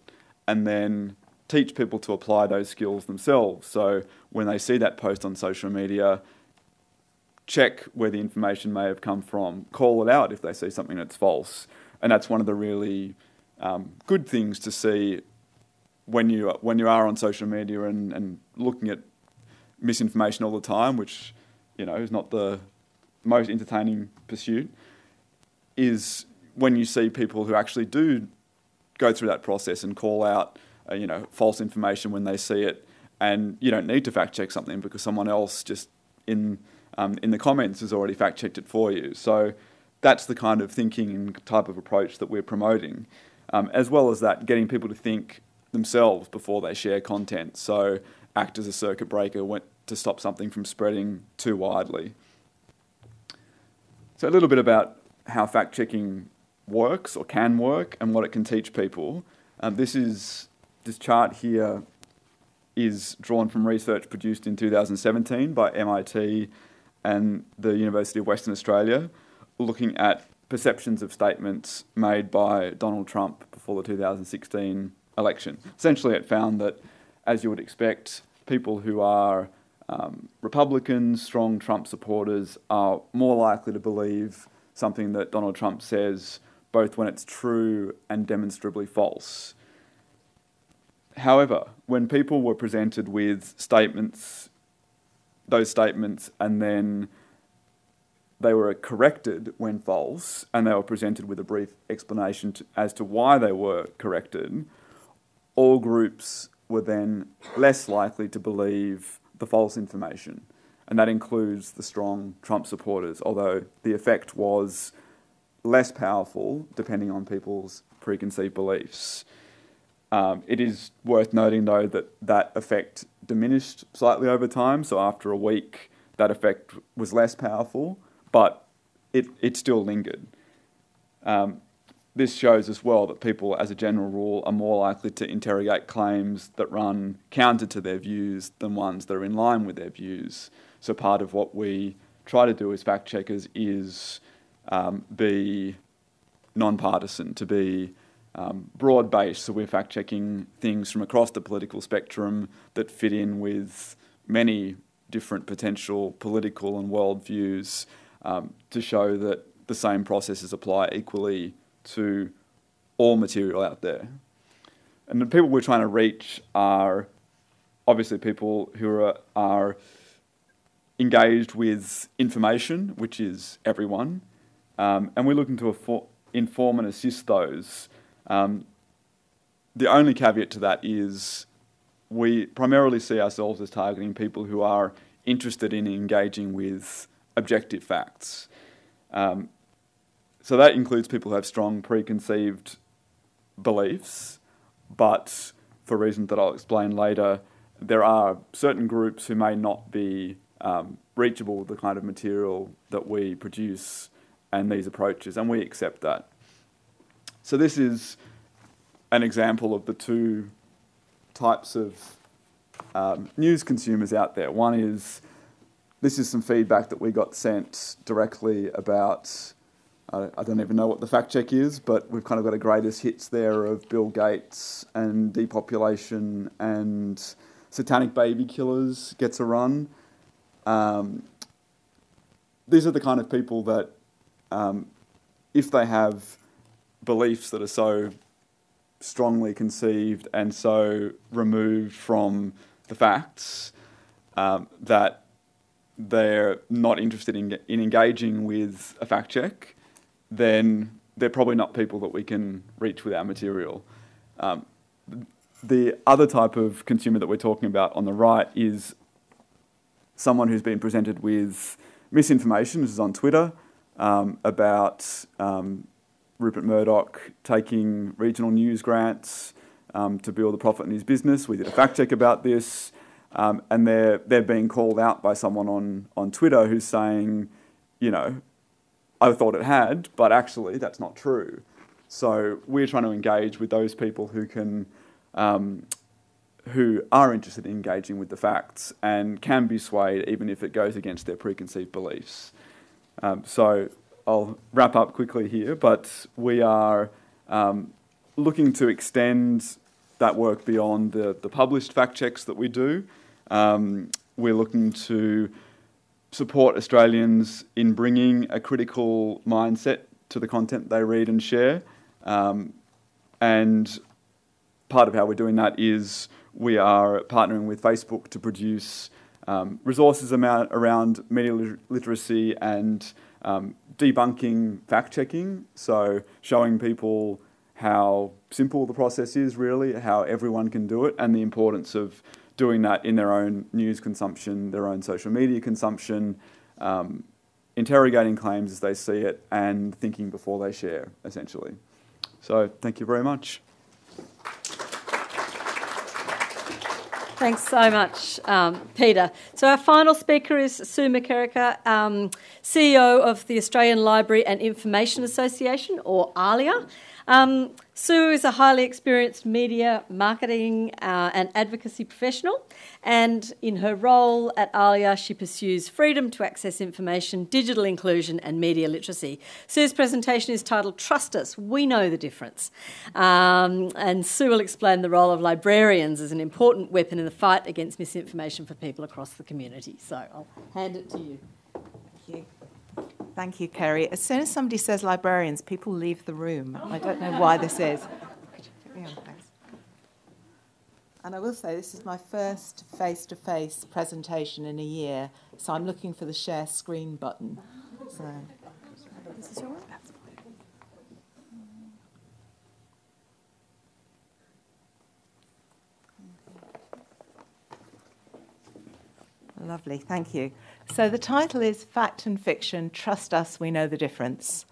and then teach people to apply those skills themselves. So when they see that post on social media, check where the information may have come from, call it out if they see something that's false. And that's one of the really um, good things to see when you when you are on social media and, and looking at misinformation all the time, which you know is not the most entertaining pursuit, is when you see people who actually do go through that process and call out uh, you know, false information when they see it and you don't need to fact check something because someone else just in um, in the comments has already fact checked it for you. So that's the kind of thinking and type of approach that we're promoting, um, as well as that getting people to think themselves before they share content. So act as a circuit breaker to stop something from spreading too widely. So a little bit about how fact checking works or can work and what it can teach people. Um, this is this chart here is drawn from research produced in 2017 by MIT and the University of Western Australia, looking at perceptions of statements made by Donald Trump before the 2016 election. Essentially, it found that, as you would expect, people who are um, Republicans, strong Trump supporters, are more likely to believe something that Donald Trump says, both when it's true and demonstrably false. However, when people were presented with statements, those statements, and then they were corrected when false, and they were presented with a brief explanation to, as to why they were corrected, all groups were then less likely to believe the false information. And that includes the strong Trump supporters, although the effect was less powerful depending on people's preconceived beliefs. Um, it is worth noting, though, that that effect diminished slightly over time. So after a week, that effect was less powerful, but it, it still lingered. Um, this shows as well that people, as a general rule, are more likely to interrogate claims that run counter to their views than ones that are in line with their views. So, part of what we try to do as fact checkers is um, be non-partisan, to be um, broad-based. So, we're fact checking things from across the political spectrum that fit in with many different potential political and world views um, to show that the same processes apply equally to all material out there. And the people we're trying to reach are obviously people who are, are engaged with information, which is everyone, um, and we're looking to inform and assist those. Um, the only caveat to that is we primarily see ourselves as targeting people who are interested in engaging with objective facts. Um, so that includes people who have strong preconceived beliefs, but for reasons that I'll explain later, there are certain groups who may not be um, reachable with the kind of material that we produce and these approaches, and we accept that. So this is an example of the two types of um, news consumers out there. One is this is some feedback that we got sent directly about I, I don't even know what the fact check is, but we've kind of got a greatest hits there of Bill Gates and depopulation and satanic baby killers gets a run. Um, these are the kind of people that, um, if they have beliefs that are so strongly conceived and so removed from the facts um, that they're not interested in, in engaging with a fact check, then they're probably not people that we can reach with our material. Um, the other type of consumer that we're talking about on the right is someone who's been presented with misinformation, this is on Twitter, um, about um, Rupert Murdoch taking regional news grants um, to build a profit in his business. We did a fact check about this, um, and they're, they're being called out by someone on, on Twitter who's saying, you know, I thought it had, but actually that's not true. So we're trying to engage with those people who can, um, who are interested in engaging with the facts and can be swayed even if it goes against their preconceived beliefs. Um, so I'll wrap up quickly here, but we are um, looking to extend that work beyond the, the published fact checks that we do. Um, we're looking to support Australians in bringing a critical mindset to the content they read and share. Um, and part of how we're doing that is we are partnering with Facebook to produce um, resources amount around media literacy and um, debunking fact checking. So, showing people how simple the process is, really, how everyone can do it, and the importance of doing that in their own news consumption, their own social media consumption, um, interrogating claims as they see it, and thinking before they share, essentially. So, thank you very much. Thanks so much, um, Peter. So, our final speaker is Sue McKerracher, um, CEO of the Australian Library and Information Association, or ALIA. Um, Sue is a highly experienced media marketing uh, and advocacy professional, and in her role at ALIA, she pursues freedom to access information, digital inclusion, and media literacy. Sue's presentation is titled Trust Us, We Know the Difference. Um, and Sue will explain the role of librarians as an important weapon in the fight against misinformation for people across the community. So I'll hand it to you. Thank you. Kerry. As soon as somebody says librarians, people leave the room. I don't know why this is. And I will say this is my first face to face presentation in a year, so I'm looking for the share screen button. So, this is your Lovely, thank you. So the title is Fact and Fiction Trust Us, We Know the Difference.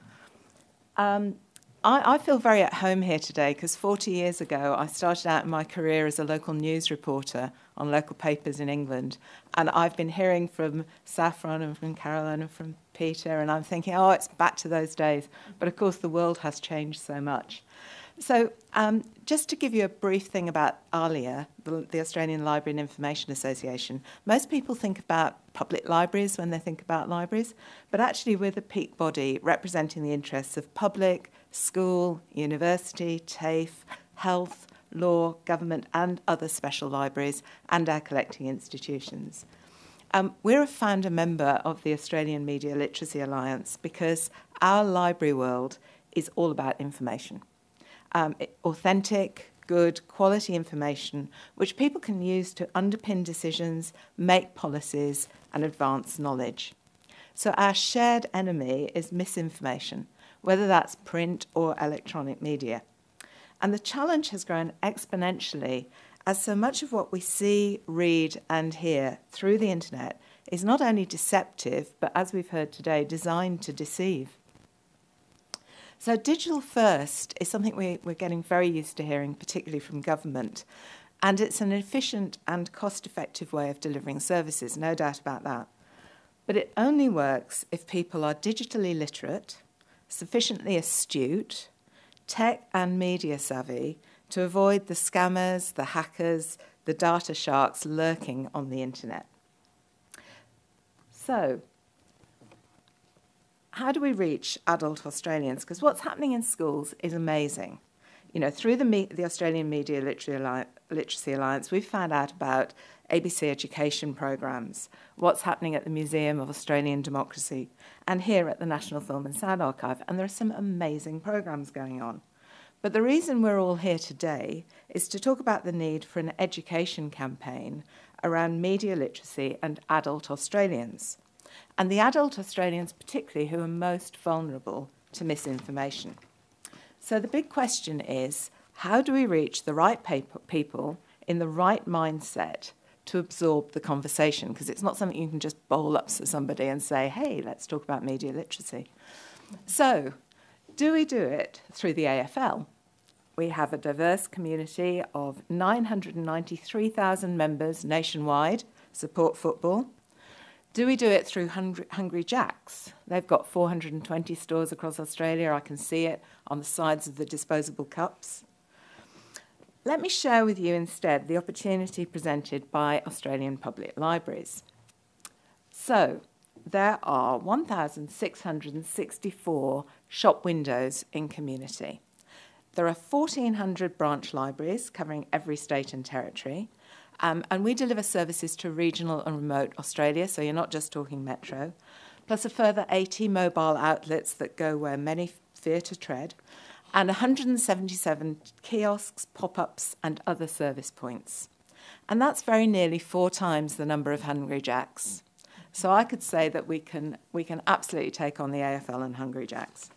Um, I, I, feel very at home here today because 40 years ago I started out my career as a local news reporter on local papers in England. And I've been hearing from Saffron and from Caroline and from Peter, and I'm thinking, oh, it's back to those days. But of course, the world has changed so much. So, um, just to give you a brief thing about ALIA, the, the, Australian Library and Information Association, most people think about public libraries when they think about libraries, but actually, we're the peak body representing the interests of public, school, university, TAFE, health, law, government, and other special libraries, and our collecting institutions. Um, we're a founder member of the Australian Media Literacy Alliance because our library world is all about information um, authentic, good, quality information which people can use to underpin decisions, make policies, and advance knowledge. So, our shared enemy is misinformation, whether that's print or electronic media. And the challenge has grown exponentially as so much of what we see, read, and hear through the internet is not only deceptive, but as we've heard today, designed to deceive. So, digital first is something we, we're getting very used to hearing, particularly from government. And it's an efficient and cost effective way of delivering services, no doubt about that. But it only works if people are digitally literate, sufficiently astute, tech and media savvy to avoid the scammers, the hackers, the data sharks lurking on the internet. So, how do we reach adult Australians? Because what's happening in schools is amazing. You know, through the, Me- the Australian Media Literacy Alliance, we've found out about ABC education programs, what's happening at the Museum of Australian Democracy, and here at the National Film and Sound Archive. And there are some amazing programs going on. But the reason we're all here today is to talk about the need for an education campaign around media literacy and adult Australians and the adult Australians, particularly, who are most vulnerable to misinformation. So the big question is how do we reach the right people in the right mindset to absorb the conversation? Because it's not something you can just bowl up to somebody and say, hey, let's talk about media literacy. So, do we do it through the AFL? We have a diverse community of 993,000 members nationwide support football. Do we do it through Hungry, Jacks? They've got 420 stores across Australia. I can see it on the sides of the disposable cups. Let me share with you instead the opportunity presented by Australian public libraries. So, there are 1,664 shop windows in community. There are 1,400 branch libraries covering every state and territory. Um, and we deliver services to regional and remote Australia, so you're not just talking metro, plus a further 80 mobile outlets that go where many fear to tread, and 177 kiosks, pop ups, and other service points. And that's very nearly four times the number of Hungry Jack's. So I could say that we can, we can absolutely take on the AFL and Hungry Jack's.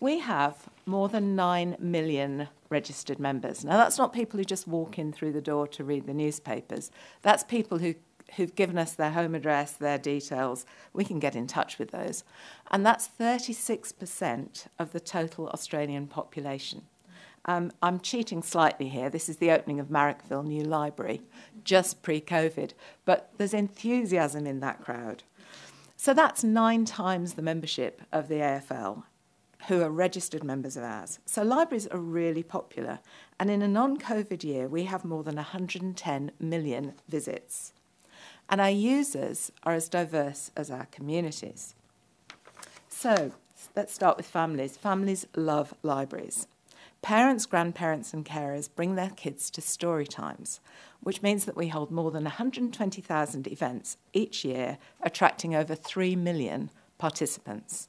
We have more than 9 million registered members. Now, that's not people who just walk in through the door to read the newspapers. That's people who, who've given us their home address, their details. We can get in touch with those. And that's 36% of the total Australian population. Um, I'm cheating slightly here. This is the opening of Marrickville New Library, just pre COVID. But there's enthusiasm in that crowd. So that's nine times the membership of the AFL who are registered members of ours. So libraries are really popular. And in a non COVID year, we have more than 110 million visits. And our users are as diverse as our communities. So let's start with families. Families love libraries. Parents, grandparents, and carers bring their kids to story times, which means that we hold more than 120,000 events each year, attracting over 3 million participants.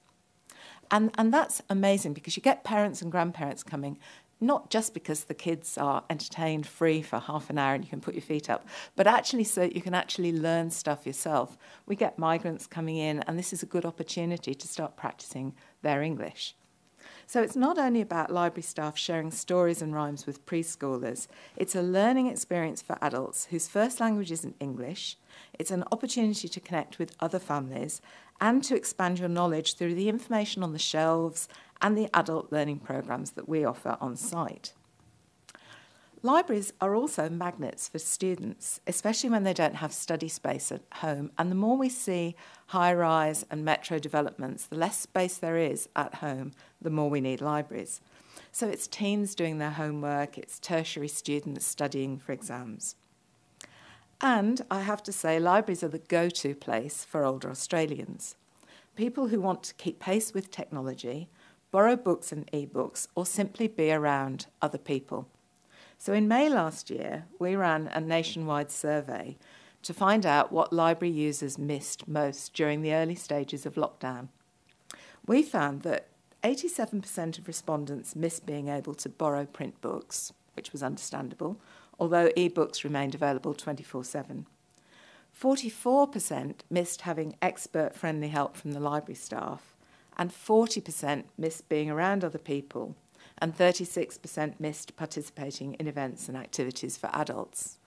And, and that's amazing because you get parents and grandparents coming not just because the kids are entertained free for half an hour and you can put your feet up, but actually so that you can actually learn stuff yourself. We get migrants coming in, and this is a good opportunity to start practicing their English. So it's not only about library staff sharing stories and rhymes with preschoolers, it's a learning experience for adults whose first language isn't English. It's an opportunity to connect with other families and to expand your knowledge through the information on the shelves and the adult learning programs that we offer on site. Libraries are also magnets for students, especially when they don't have study space at home. And the more we see high rise and metro developments, the less space there is at home, the more we need libraries. So it's teens doing their homework, it's tertiary students studying for exams. And I have to say, libraries are the go to place for older Australians. People who want to keep pace with technology, borrow books and e books, or simply be around other people. So in May last year, we ran a nationwide survey to find out what library users missed most during the early stages of lockdown. We found that 87% of respondents missed being able to borrow print books, which was understandable, although e-books remained available 24/7. 44% missed having expert-friendly help from the library staff, and 40% missed being around other people and 36% missed participating in events and activities for adults.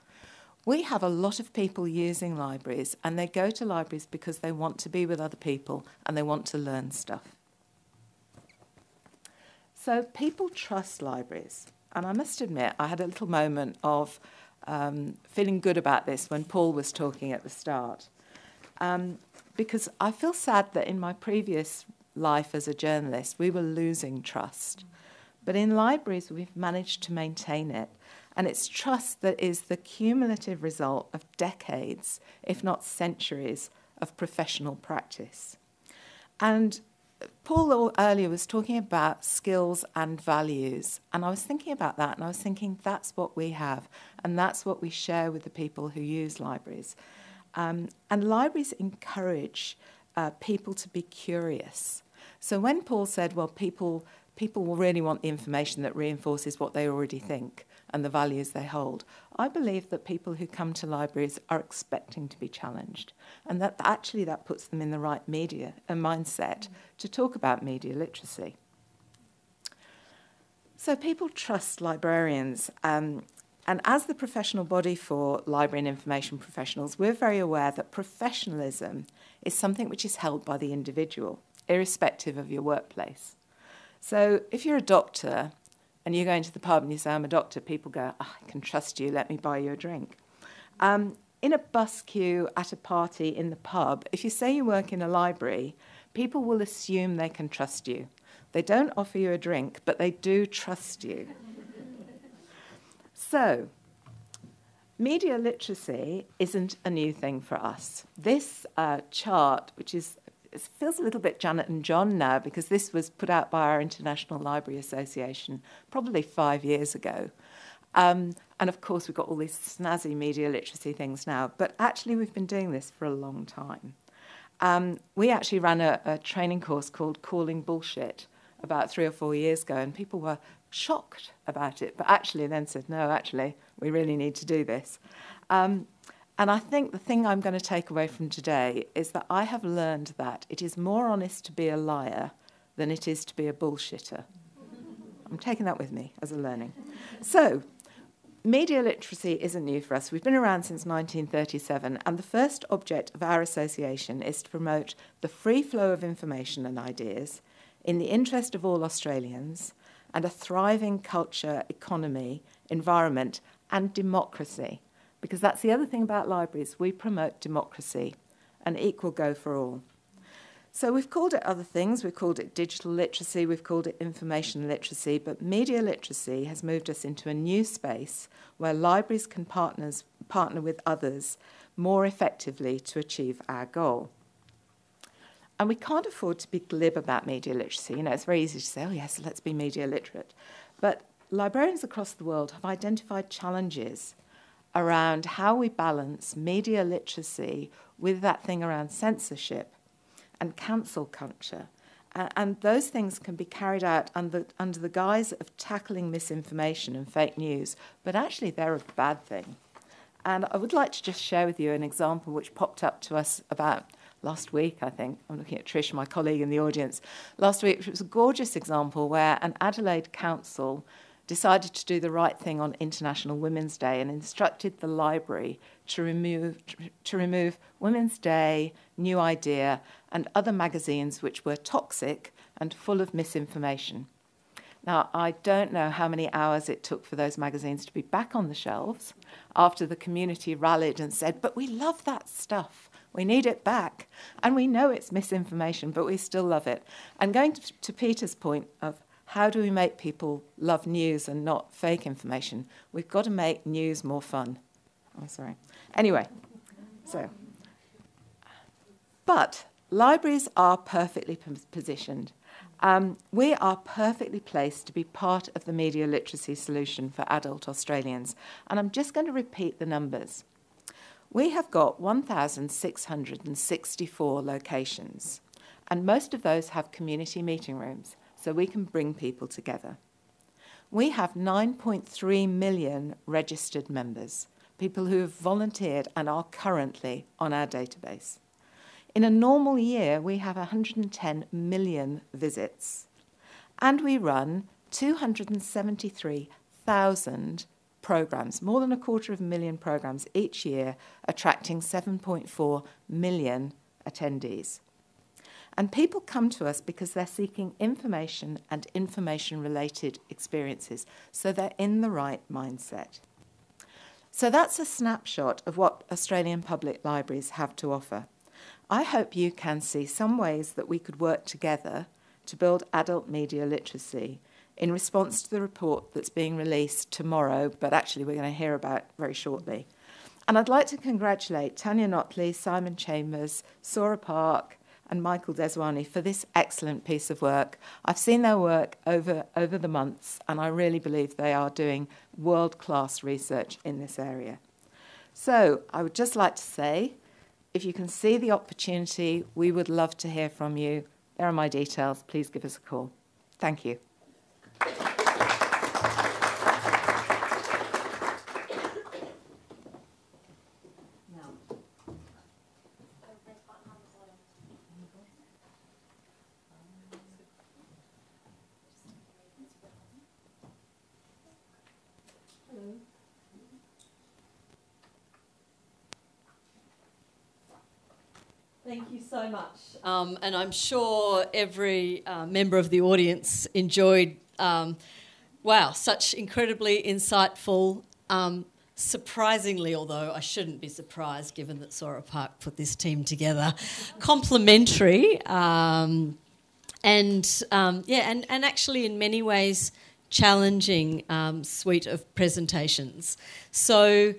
We have a lot of people using libraries, and they go to libraries because they want to be with other people and they want to learn stuff. So people trust libraries. And I must admit, I had a little moment of um, feeling good about this when Paul was talking at the start. Um, because I feel sad that in my previous life as a journalist, we were losing trust. But in libraries, we've managed to maintain it. And it's trust that is the cumulative result of decades, if not centuries, of professional practice. And Paul earlier was talking about skills and values. And I was thinking about that, and I was thinking that's what we have, and that's what we share with the people who use libraries. Um, and libraries encourage uh, people to be curious. So when Paul said, well, people people will really want the information that reinforces what they already think and the values they hold. I believe that people who come to libraries are expecting to be challenged, and that actually that puts them in the right media and mindset to talk about media literacy. So people trust librarians. Um, and as the professional body for library and information professionals, we're very aware that professionalism is something which is held by the individual, irrespective of your workplace. So if you're a doctor and you go into the pub and you say, I'm a doctor, people go, oh, I can trust you, let me buy you a drink. Um, in a bus queue, at a party, in the pub, if you say you work in a library, people will assume they can trust you. They don't offer you a drink, but they do trust you. so, media literacy isn't a new thing for us. This uh, chart, which is it feels a little bit Janet and John now because this was put out by our International Library Association probably five years ago. Um, and of course, we've got all these snazzy media literacy things now, but actually, we've been doing this for a long time. Um, we actually ran a, a training course called Calling Bullshit about three or four years ago, and people were shocked about it, but actually then said, no, actually, we really need to do this. Um, and I think the thing I'm going to take away from today is that I have learned that it is more honest to be a liar than it is to be a bullshitter. I'm taking that with me as a learning. So, media literacy isn't new for us. We've been around since 1937, and the first object of our association is to promote the free flow of information and ideas in the interest of all Australians and a thriving culture, economy, environment, and democracy. Because that's the other thing about libraries, we promote democracy and equal go for all. So we've called it other things. We've called it digital literacy, we've called it information literacy, but media literacy has moved us into a new space where libraries can partners, partner with others more effectively to achieve our goal. And we can't afford to be glib about media literacy. You know, it's very easy to say, oh, yes, let's be media literate. But librarians across the world have identified challenges around how we balance media literacy with that thing around censorship and cancel culture. And those things can be carried out under, under the guise of tackling misinformation and fake news, but actually they're a bad thing. And I would like to just share with you an example which popped up to us about last week, I think. I'm looking at Trish, my colleague in the audience. Last week, which was a gorgeous example where an Adelaide council decided to do the right thing on International Women's Day and instructed the library to remove, to remove Women's Day, New Idea, and other magazines which were toxic and full of misinformation. Now, I don't know how many hours it took for those magazines to be back on the shelves after the community rallied and said, But we love that stuff. We need it back. And we know it's misinformation, but we still love it. And going to, to Peter's point of how do we make people love news and not fake information? We've got to make news more fun. Oh, sorry. Anyway, so. But libraries are perfectly positioned. Um, we are perfectly placed to be part of the media literacy solution for adult Australians. And I'm just going to repeat the numbers. We have got 1,664 locations, and most of those have community meeting rooms so we can bring people together. We have 9.3 million registered members, people who have volunteered and are currently on our database. In a normal year, we have 110 million visits, and we run 273,000 programs, more than a quarter of a million programs each year, attracting 7.4 million attendees. And people come to us because they're seeking information and information related experiences, so they're in the right mindset. So that's a snapshot of what Australian public libraries have to offer. I hope you can see some ways that we could work together to build adult media literacy in response to the report that's being released tomorrow, but actually we're going to hear about very shortly. And I'd like to congratulate Tanya Notley, Simon Chambers, Sora Park, and Michael Dezuanni for this excellent piece of work. I've seen their work over, over the months, and I really believe they are doing world class research in this area. So, I would just like to say if you can see the opportunity, we would love to hear from you. There are my details. Please give us a call. Thank you. Much. Um, and I'm sure every uh, member of the audience enjoyed, um, wow, such incredibly insightful, um, surprisingly, although I shouldn't be surprised given that Sora Park put this team together, complimentary. Um, and um, yeah, and, and actually, in many ways, challenging um, suite of presentations. So,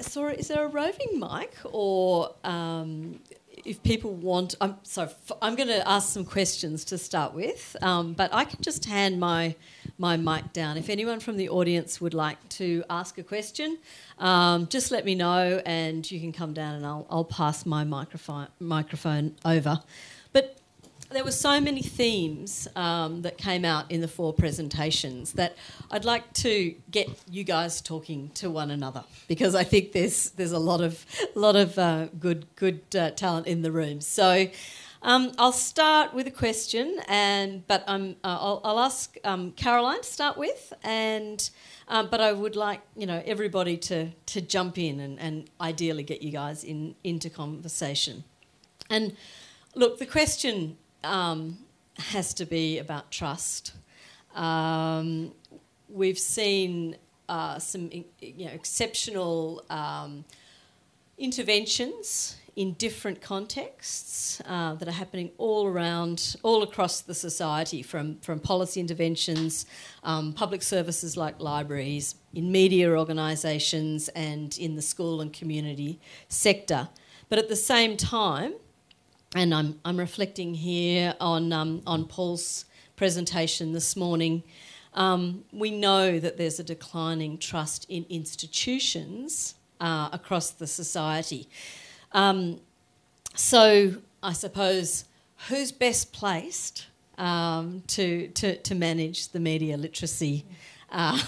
Sora, is there a roving mic, or um, if people want, I'm sorry, I'm going to ask some questions to start with, um, but I can just hand my my mic down. If anyone from the audience would like to ask a question, um, just let me know, and you can come down, and I'll I'll pass my microphone microphone over. There were so many themes um, that came out in the four presentations that I'd like to get you guys talking to one another because I think there's there's a lot of a lot of uh, good good uh, talent in the room. So. Um, I'll start with a question, and but uh, I'll, I'll, ask um, Caroline to start with, and um, but I would like you know everybody to to jump in and, and ideally get you guys in into conversation. And look, the question um, has to be about trust. Um, we've seen uh, some you know exceptional interventions in different contexts uh, that are happening all around, all across the society, from, from policy interventions, um, public services like libraries, in media organisations, and in the school and community sector. But at the same time, and I'm, I'm reflecting here on, um, on Paul's presentation this morning, um, we know that there's a declining trust in institutions uh, across the society. Um, so I suppose who's best placed um, to, to, to manage the media literacy um,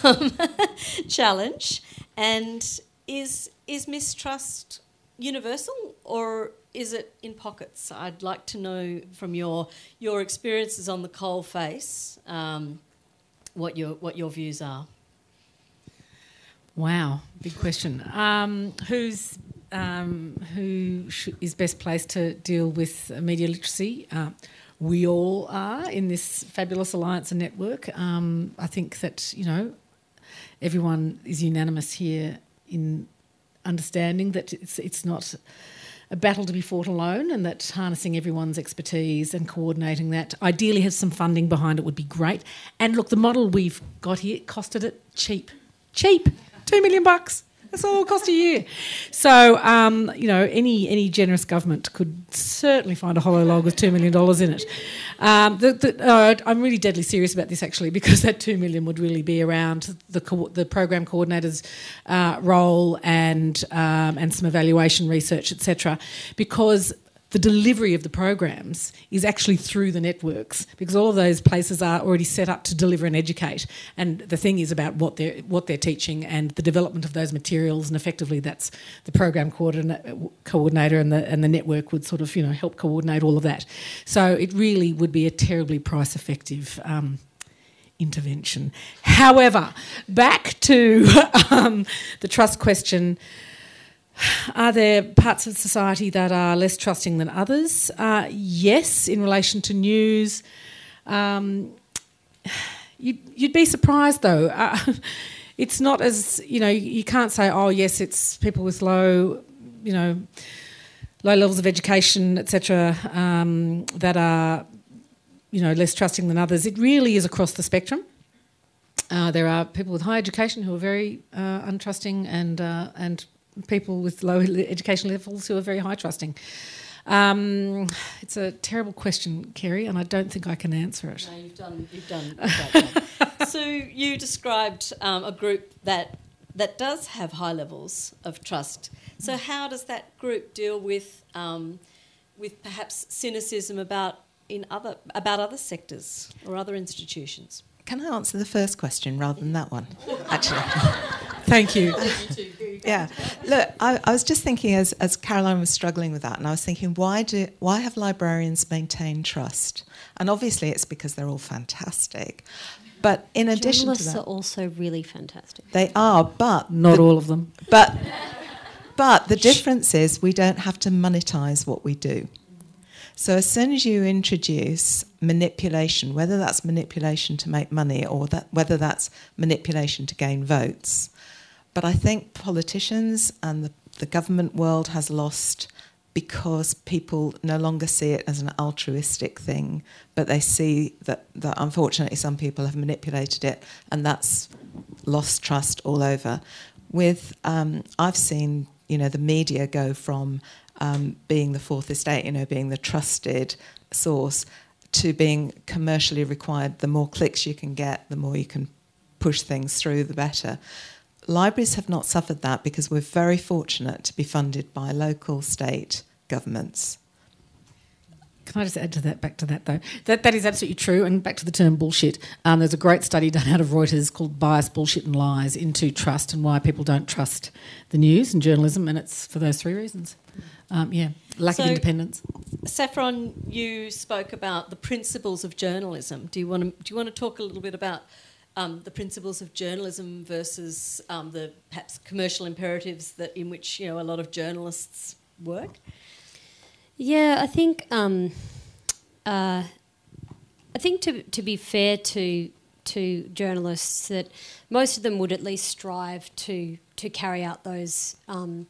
challenge? And is, is mistrust universal or is it in pockets? I'd like to know from your, your experiences on the coal face um, what, your, what your views are. Wow, big question. Um, who's um, who sh- is best placed to deal with media literacy? Uh, we all are in this fabulous alliance and network. Um, I think that you know everyone is unanimous here in understanding that it's it's not a battle to be fought alone, and that harnessing everyone's expertise and coordinating that ideally has some funding behind it would be great. And look, the model we've got here costed it cheap, cheap, two million bucks. That's all cost a year. So, um, you know, any any generous government could certainly find a hollow log with $2 million in it. Um, the, the, uh, I'm really deadly serious about this actually because that 2 million would really be around the, co- the program coordinator's uh, role and, um, and some evaluation research, etc. Because the delivery of the programs is actually through the networks because all of those places are already set up to deliver and educate. And the thing is about what they're what they're teaching and the development of those materials. And effectively, that's the program coordinator and the and the network would sort of you know help coordinate all of that. So it really would be a terribly price effective. Um, intervention. However, back to um, the trust question. Are there parts of society that are less trusting than others? Uh, yes, in relation to news. Um, you'd, you'd, be surprised though. Uh, it's not as, you know, you can't say, oh, yes, it's people with low, you know, low levels of education, etc., um, that are, you know, less trusting than others. It really is across the spectrum. Uh, there are people with high education who are very uh, untrusting and uh, and people with low education levels who are very high trusting? Um, it's a terrible question, Kerry, and I don't think I can answer it. No, you've done. You've done. so you described um, a group that that does have high levels of trust. So how does that group deal with um, with perhaps cynicism about in other about other sectors or other institutions? Can I answer the first question rather than that one? Actually. Thank you. Yeah. Look, I, I, was just thinking as, as Caroline was struggling with that, and I was thinking, why do why have librarians maintained trust? And obviously, it's because they're all fantastic. But in addition to that, are also really fantastic. They are, but not the, all of them. But but the difference is we don't have to monetize what we do. So as soon as you introduce manipulation, whether that's manipulation to make money or that, whether that's manipulation to gain votes, but I think politicians and the, the government world has lost because people no longer see it as an altruistic thing, but they see that, that unfortunately some people have manipulated it, and that's lost trust all over. With um, I've seen you know the media go from um, being the fourth estate, you know, being the trusted source, to being commercially required. The more clicks you can get, the more you can push things through, the better. Libraries have not suffered that because we're very fortunate to be funded by local, state governments. Can I just add to that, back to that though? That, that is absolutely true. And back to the term bullshit, um, there's a great study done out of Reuters called Bias, Bullshit and Lies into Trust and why people don't trust the news and journalism. And it's for those three reasons. Um, yeah, lack So- of independence. Saffron, you spoke about the principles of journalism. Do you want to do you want to talk a little bit about um, the principles of journalism versus um, the perhaps commercial imperatives that in which you know a lot of journalists work? Yeah, I think um, uh, I think to to be fair to to journalists that most of them would at least strive to to carry out those um,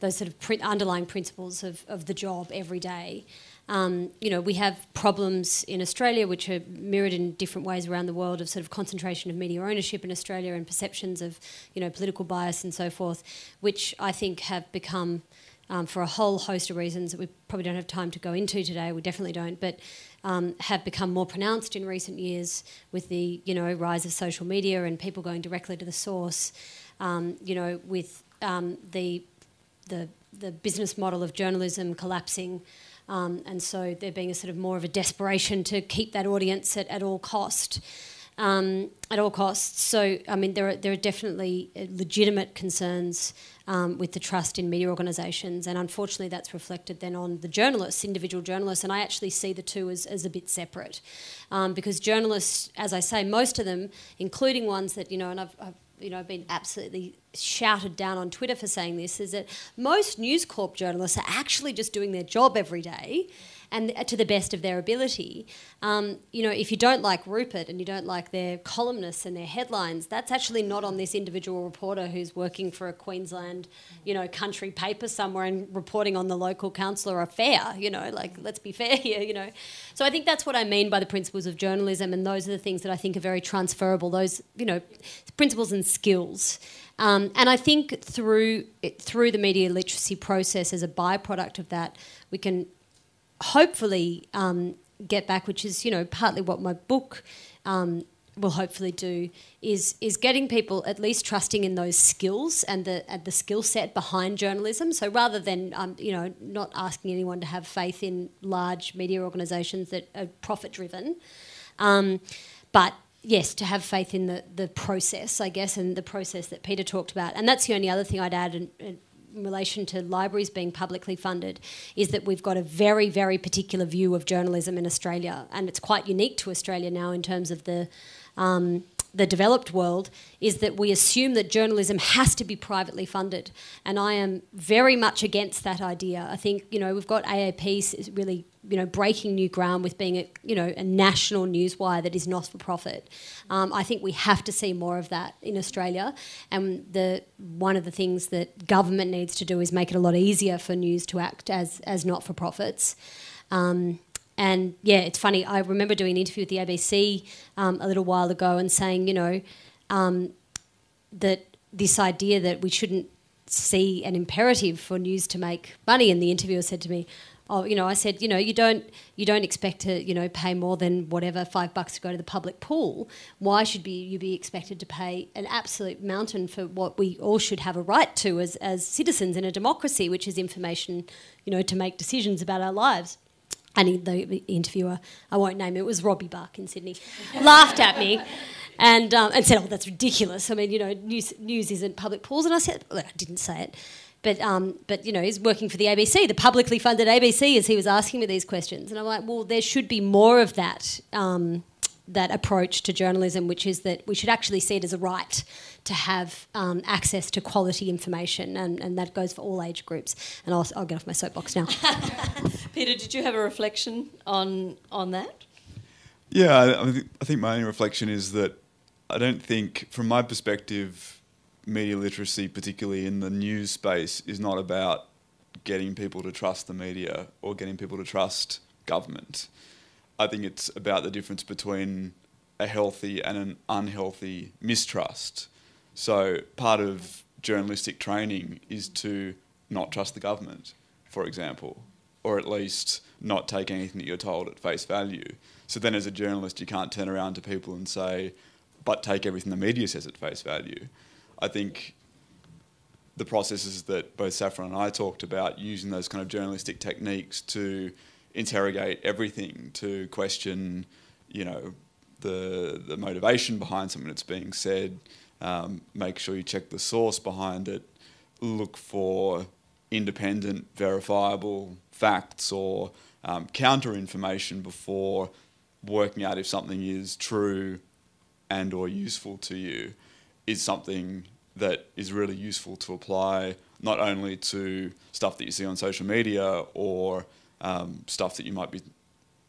those sort of underlying principles of, of the job every day. Um, you know, we have problems in Australia which are mirrored in different ways around the world of sort of concentration of media ownership in Australia and perceptions of, you know, political bias and so forth, which I think have become um, for a whole host of reasons that we probably don't have time to go into today. We definitely don't, but um, have become more pronounced in recent years with the you know rise of social media and people going directly to the source. Um, you know, with um, the the the business model of journalism collapsing. Um, and so there being a sort of more of a desperation to keep that audience at, at all cost, um, at all costs. So I mean, there are there are definitely uh, legitimate concerns um, with the trust in media organisations, and unfortunately, that's reflected then on the journalists, individual journalists. And I actually see the two as, as a bit separate, um, because journalists, as I say, most of them, including ones that you know, and I've, I've you know, been absolutely shouted down on Twitter for saying this, is that most News Corp journalists are actually just doing their job every day and to the best of their ability. Um, you know, if you don't like Rupert and you don't like their columnists and their headlines, that's actually not on this individual reporter who's working for a Queensland, you know, country paper somewhere and reporting on the local councillor affair. You know, like let's be fair here. You know, so I think that's what I mean by the principles of journalism, and those are the things that I think are very transferable. Those, you know, principles and skills. Um, and I think through through the media literacy process, as a byproduct of that, we can hopefully um, get back, which is you know partly what my book um, will hopefully do, is is getting people at least trusting in those skills and the and the skill set behind journalism. So rather than um, you know not asking anyone to have faith in large media organisations that are profit driven, um, but yes, to have faith in the, the process, I guess, and the process that Peter talked about. And that's the only other thing I'd add in, in relation to libraries being publicly funded is that we've got a very, very particular view of journalism in Australia. And it's quite unique to Australia now in terms of the. Um, the developed world is that we assume that journalism has to be privately funded, and I am very much against that idea. I think you know we've got AAP really you know breaking new ground with being a you know a national news wire that is not for profit. Um, I think we have to see more of that in Australia, and the one of the things that government needs to do is make it a lot easier for news to act as as not for profits. Um, and yeah, it's funny. I remember doing an interview with the ABC um, a little while ago and saying, you know, um, that this idea that we shouldn't see an imperative for news to make money. And the interviewer said to me, "Oh, you know," I said, "You know, you don't you don't expect to you know pay more than whatever five bucks to go to the public pool. Why should be you be expected to pay an absolute mountain for what we all should have a right to as as citizens in a democracy, which is information, you know, to make decisions about our lives." And he, the interviewer, I won't name it, it was Robbie Buck in Sydney, laughed at me and, um, and said, Oh, that's ridiculous. I mean, you know, news, news isn't public pools. And I said, well, I didn't say it. But, um, but, you know, he's working for the ABC, the publicly funded ABC, as he was asking me these questions. And I'm like, well, there should be more of that, um, that approach to journalism, which is that we should actually see it as a right to have um, access to quality information, and, and that goes for all age groups. And I'll, I'll get off my soapbox now. Peter, did you have a reflection on on that? Yeah, I, I, think, my only reflection is that I don't think, from my perspective, media literacy, particularly in the news space, is not about getting people to trust the media or getting people to trust government. I think it's about the difference between a healthy and an unhealthy mistrust. So, part of journalistic training is to not trust the government, for example, or at least not take anything that you're told at face value. So, then as a journalist, you can't turn around to people and say, but take everything the media says at face value. I think the processes that both Saffron and I talked about, using those kind of journalistic techniques to interrogate everything, to question, you know, the the motivation behind something that's being said. Um, make sure you check the source behind it. Look for independent, verifiable facts or um, counter information before working out if something is true and or useful to you is something that is really useful to apply not only to stuff that you see on social media or um, stuff that you might be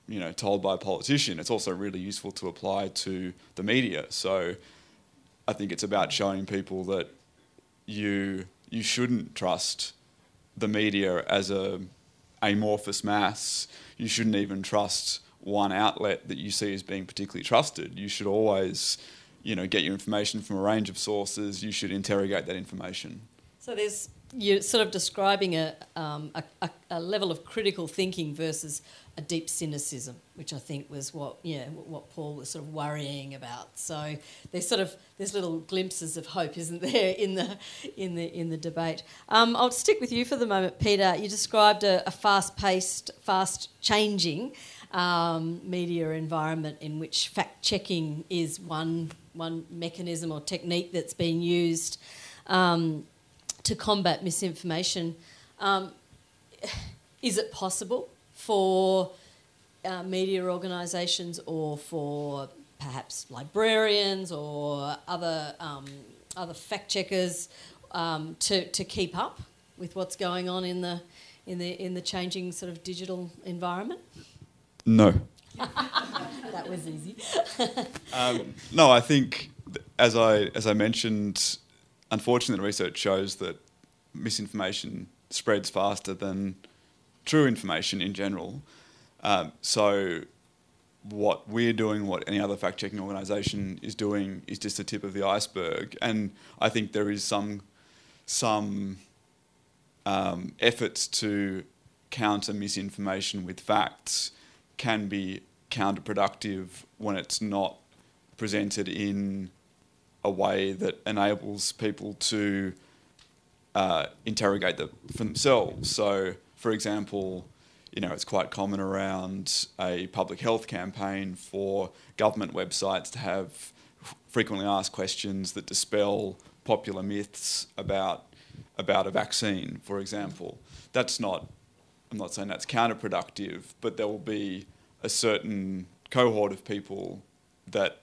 you know told by a politician. It's also really useful to apply to the media. So i think it's about showing people that you you shouldn't trust the media as a amorphous mass you shouldn't even trust one outlet that you see as being particularly trusted. You should always you know get your information from a range of sources. You should interrogate that information. So there's you're sort of describing a, um, a, a, level of critical thinking versus a deep cynicism, which I think was what yeah what Paul was sort of worrying about. So there's sort of there's little glimpses of hope, isn't there, in the in the in the debate. Um, I'll stick with you for the moment, Peter. You described a, a fast-paced, fast-changing um, media environment in which fact-checking is one one mechanism or technique that's being used. Um, to combat misinformation. Um, is it possible for uh, media organisations or for perhaps librarians or other um, other fact checkers um, to to keep up with what's going on in the in the in the changing sort of digital environment? No. that was easy. um, no, I think as I as I mentioned unfortunately, research shows that misinformation spreads faster than true information in general. Um, so, what we're doing, what any other fact checking organisation is doing, is just the tip of the iceberg. And I think there is some some um, efforts to counter misinformation with facts can be counterproductive when it's not presented in a way that enables people to uh, interrogate them for themselves. So, for example, you know, it's quite common around a public health campaign for government websites to have frequently asked questions that dispel popular myths about about a vaccine, for example. That's not I'm not saying that's counterproductive, but there will be a certain cohort of people that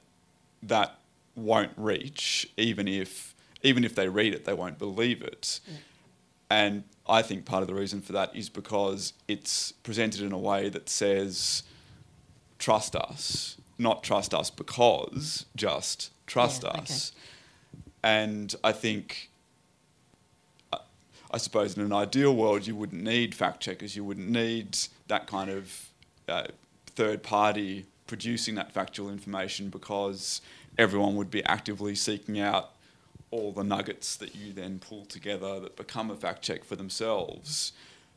that won't reach, even if even if they read it, they won't believe it. Yeah. And I think part of the reason for that is because it's presented in a way that says, "Trust us," not "trust us because," just "trust yeah, us." Okay. And I think, I suppose, in an ideal world, you wouldn't need fact checkers. You wouldn't need that kind of uh, third party producing that factual information because everyone would be actively seeking out all the nuggets that you then pull together that become a fact check for themselves.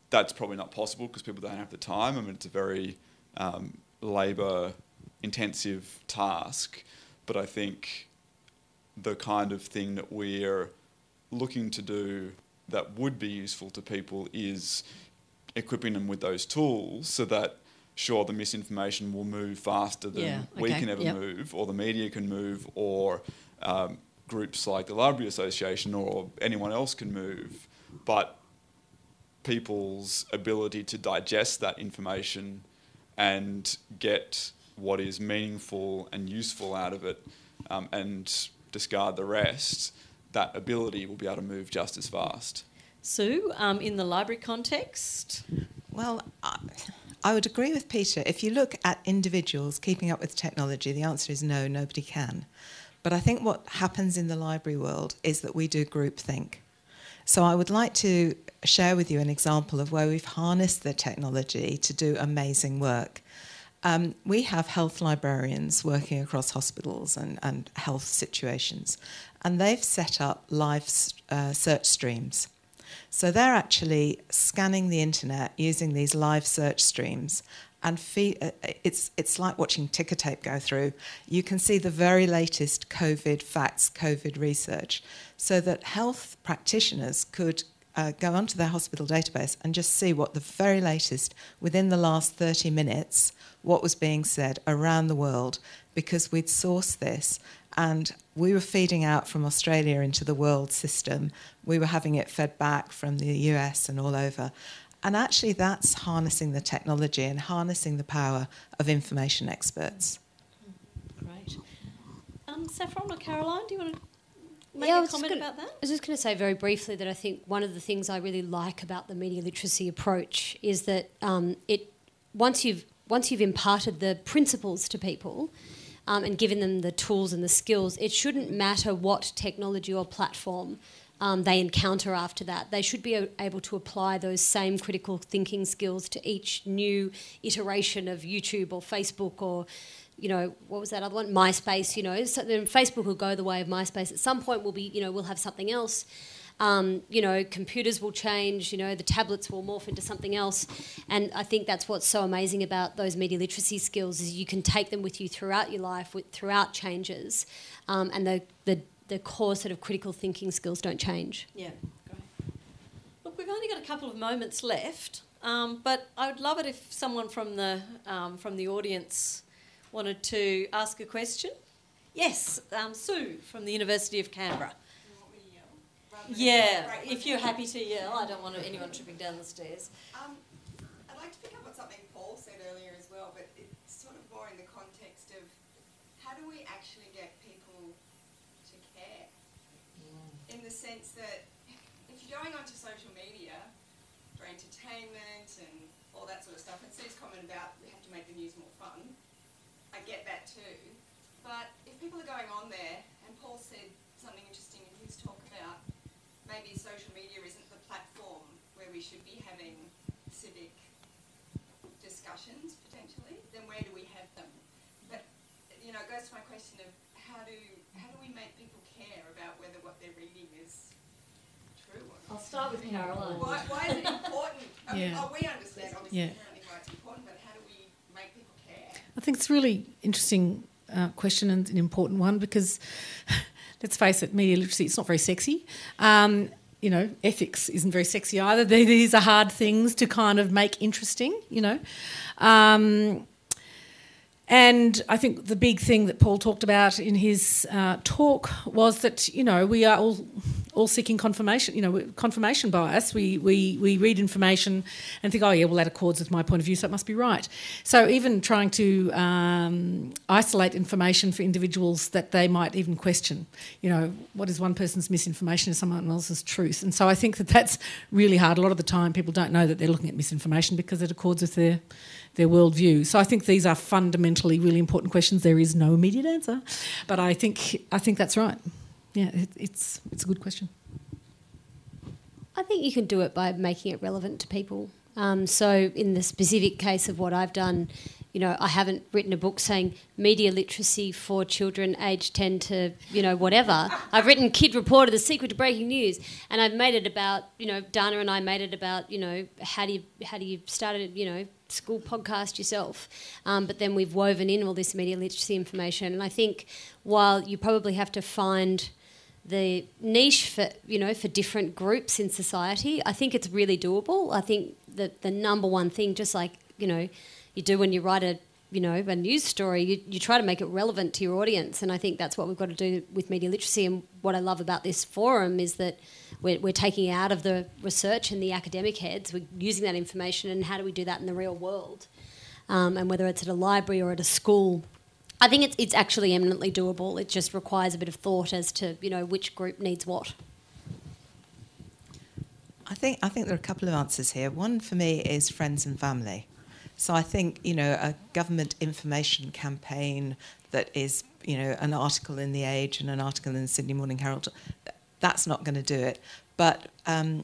That's probably not possible because people don't have the time. I mean, it's a very um, labour intensive task, but I think the kind of thing that we're looking to do that would be useful to people is equipping them with those tools so that sure, the misinformation will move faster than yeah, okay, we can ever yep. move, or the media can move, or um, groups like the Library Association or anyone else can move. But people's ability to digest that information and get what is meaningful and useful out of it um, and discard the rest, that ability will be able to move just as fast. Sue, um, in the library context? Well, uh, I would agree with Peter. If you look at individuals keeping up with technology, the answer is no, nobody can. But I think what happens in the library world is that we do groupthink. So I would like to share with you an example of where we've harnessed the technology to do amazing work. Um, we have health librarians working across hospitals and, and health situations, and they've set up live uh, search streams. So they're actually scanning the internet using these live search streams and uh, it's it's like watching ticker tape go through. You can see the very latest COVID facts, COVID research, so that health practitioners could uh, go onto their hospital database and just see what the very latest, within the last 30 minutes, what was being said around the world because we'd sourced this and we were feeding out from Australia into the world system. We were having it fed back from the US and all over. And actually, that's harnessing the technology and harnessing the power of information experts. Great. Um, Saffron or Caroline, do you want to make Yeah, I a was just comment gonna- about that? I was just going to say very briefly that I think one of the things I really like about the media literacy approach is that um, it once you've once you've imparted the principles to people um, and given them the tools and the skills, it shouldn't matter what technology or platform um, they encounter after that. They should be able to apply those same critical thinking skills to each new iteration of YouTube or Facebook or you know, what was that other one? MySpace, you know. So then Facebook will go the way of MySpace. At some point, we'll be, you know, we'll have something else. Um, you know, computers will change, you know, the tablets will morph into something else. And I think that's what's so amazing about those media literacy skills is you can take them with you throughout your life, with, throughout changes. Um, and the, the, the core sort of critical thinking skills don't change. Yeah, great. Look, we've only got a couple of moments left, um, but I would love it if someone from the um, from the audience wanted to ask a question. Yes, um, Sue from the University of Canberra. Yeah, if you're happy to yell, I don't want anyone tripping down the stairs. Um, I'd like to pick up on something Paul said earlier as well, but it's sort of more in the context of how do we actually get people to care? That if you're going onto social media for entertainment and all that sort of stuff, and Sue's comment about we have to make the news more fun, I get that too. But if people are going on there, and Paul said something interesting in his talk about maybe social media isn't the platform where we should be having civic discussions potentially, then where do we have them? But you know, it goes to my question of how do how do we make people care about whether what they're reading is I'll start with Caroline. Why, why is it important? I mean, Yeah. oh, we understand obviously Yeah. why it's important, but how do we make people care? I think it's a really interesting uh, question and an important one because, let's face it, media literacy, it's not very sexy. Um, you know, ethics isn't very sexy either. These are hard things to kind of make interesting, you know. Um, and I think the big thing that Paul talked about in his uh, talk was that you know we are all all seeking confirmation. You know, confirmation bias. We we we read information and think, oh yeah, well that accords with my point of view, so it must be right. So even trying to um, isolate information for individuals that they might even question. You know, what is one person's misinformation is someone else's truth. And so I think that that's really hard. A lot of the time, people don't know that they're looking at misinformation because it accords with their their worldview. So I think these are fundamentally really important questions. There is no immediate answer, but I think I think that's right. Yeah, it, it's it's a good question. I think you can do it by making it relevant to people. Um, so, in the specific case of what I've done, you know, I haven't written a book saying media literacy for children aged 10 to, you know, whatever. I've written Kid Reporter, The Secret to Breaking News, and I've made it about, you know, Dana and I made it about, you know, how do you, how do you start a, you know, school podcast yourself? Um, but then we've woven in all this media literacy information. And I think while you probably have to find the niche for you know for different groups in society i think it's really doable. I think that the number one thing just like you know you do when you write a you know a news story you, you try to make it relevant to your audience. And i think that's what we've got to do with media literacy. And what i love about this forum is that we're, we're taking out of the research and the academic heads. We're using that information and how do we do that in the real world? Um, and whether it's at a library or at a school I think it's, it's actually eminently doable. It just requires a bit of thought as to you know which group needs what. I think I think there are a couple of answers here. One for me is friends and family. So I think you know a government information campaign that is you know an article in the Age and an article in the Sydney Morning Herald, that's not going to do it. But um,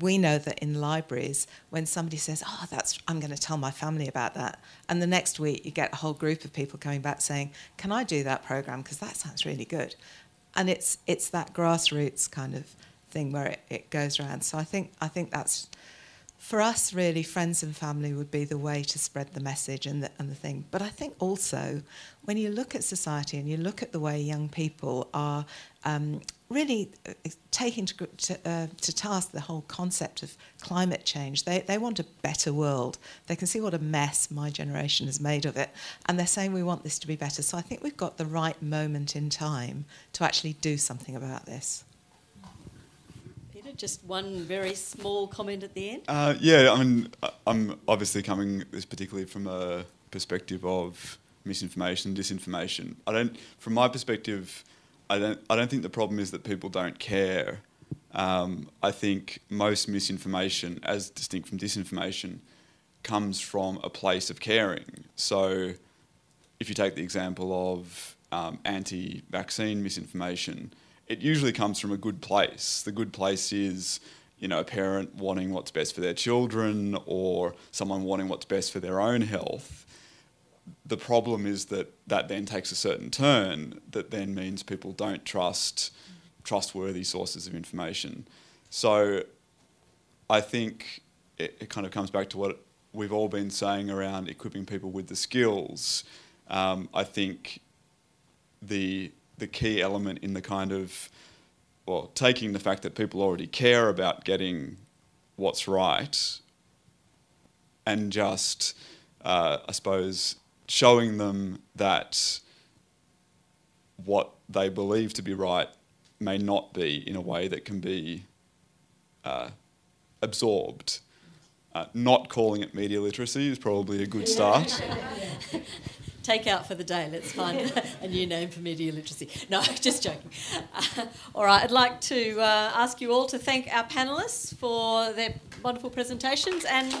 we know that in libraries, when somebody says, "Oh, that's," I'm going to tell my family about that, and the next week you get a whole group of people coming back saying, "Can I do that program? Because that sounds really good," and it's it's that grassroots kind of thing where it, it goes around. So I think I think that's for us really friends and family would be the way to spread the message and the, and the thing. But I think also when you look at society and you look at the way young people are um, really uh, taking to, to, uh, to, task the whole concept of climate change. They, they want a better world. They can see what a mess my generation has made of it, and they're saying we want this to be better. So I think we've got the right moment in time to actually do something about this. Peter, just one very small comment at the end. Uh, yeah, I mean, I'm obviously coming this particularly from a perspective of misinformation, disinformation. I don't, from my perspective I don't, I don't think the problem is that people don't care. Um, I think most misinformation, as distinct from disinformation, comes from a place of caring. So, if you take the example of um, anti vaccine misinformation, it usually comes from a good place. The good place is, you know, a parent wanting what's best for their children or someone wanting what's best for their own health the problem is that that then takes a certain turn that then means people don't trust trustworthy sources of information. So I think it, it, kind of comes back to what we've all been saying around equipping people with the skills. Um, I think the the key element in the kind of well, taking the fact that people already care about getting what's right and just, uh, I suppose, showing them that what they believe to be right may not be in a way that can be uh, absorbed. Uh, not calling it media literacy is probably a good start. Take out for the day. Let's find a new name for media literacy. No, just joking. Uh, all right, I'd like to uh, ask you all to thank our panelists for their wonderful presentations and.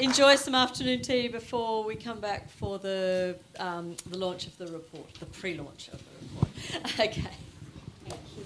enjoy some afternoon tea before we come back for the, um, the launch of the report, the pre launch of the report. okay. Thank you.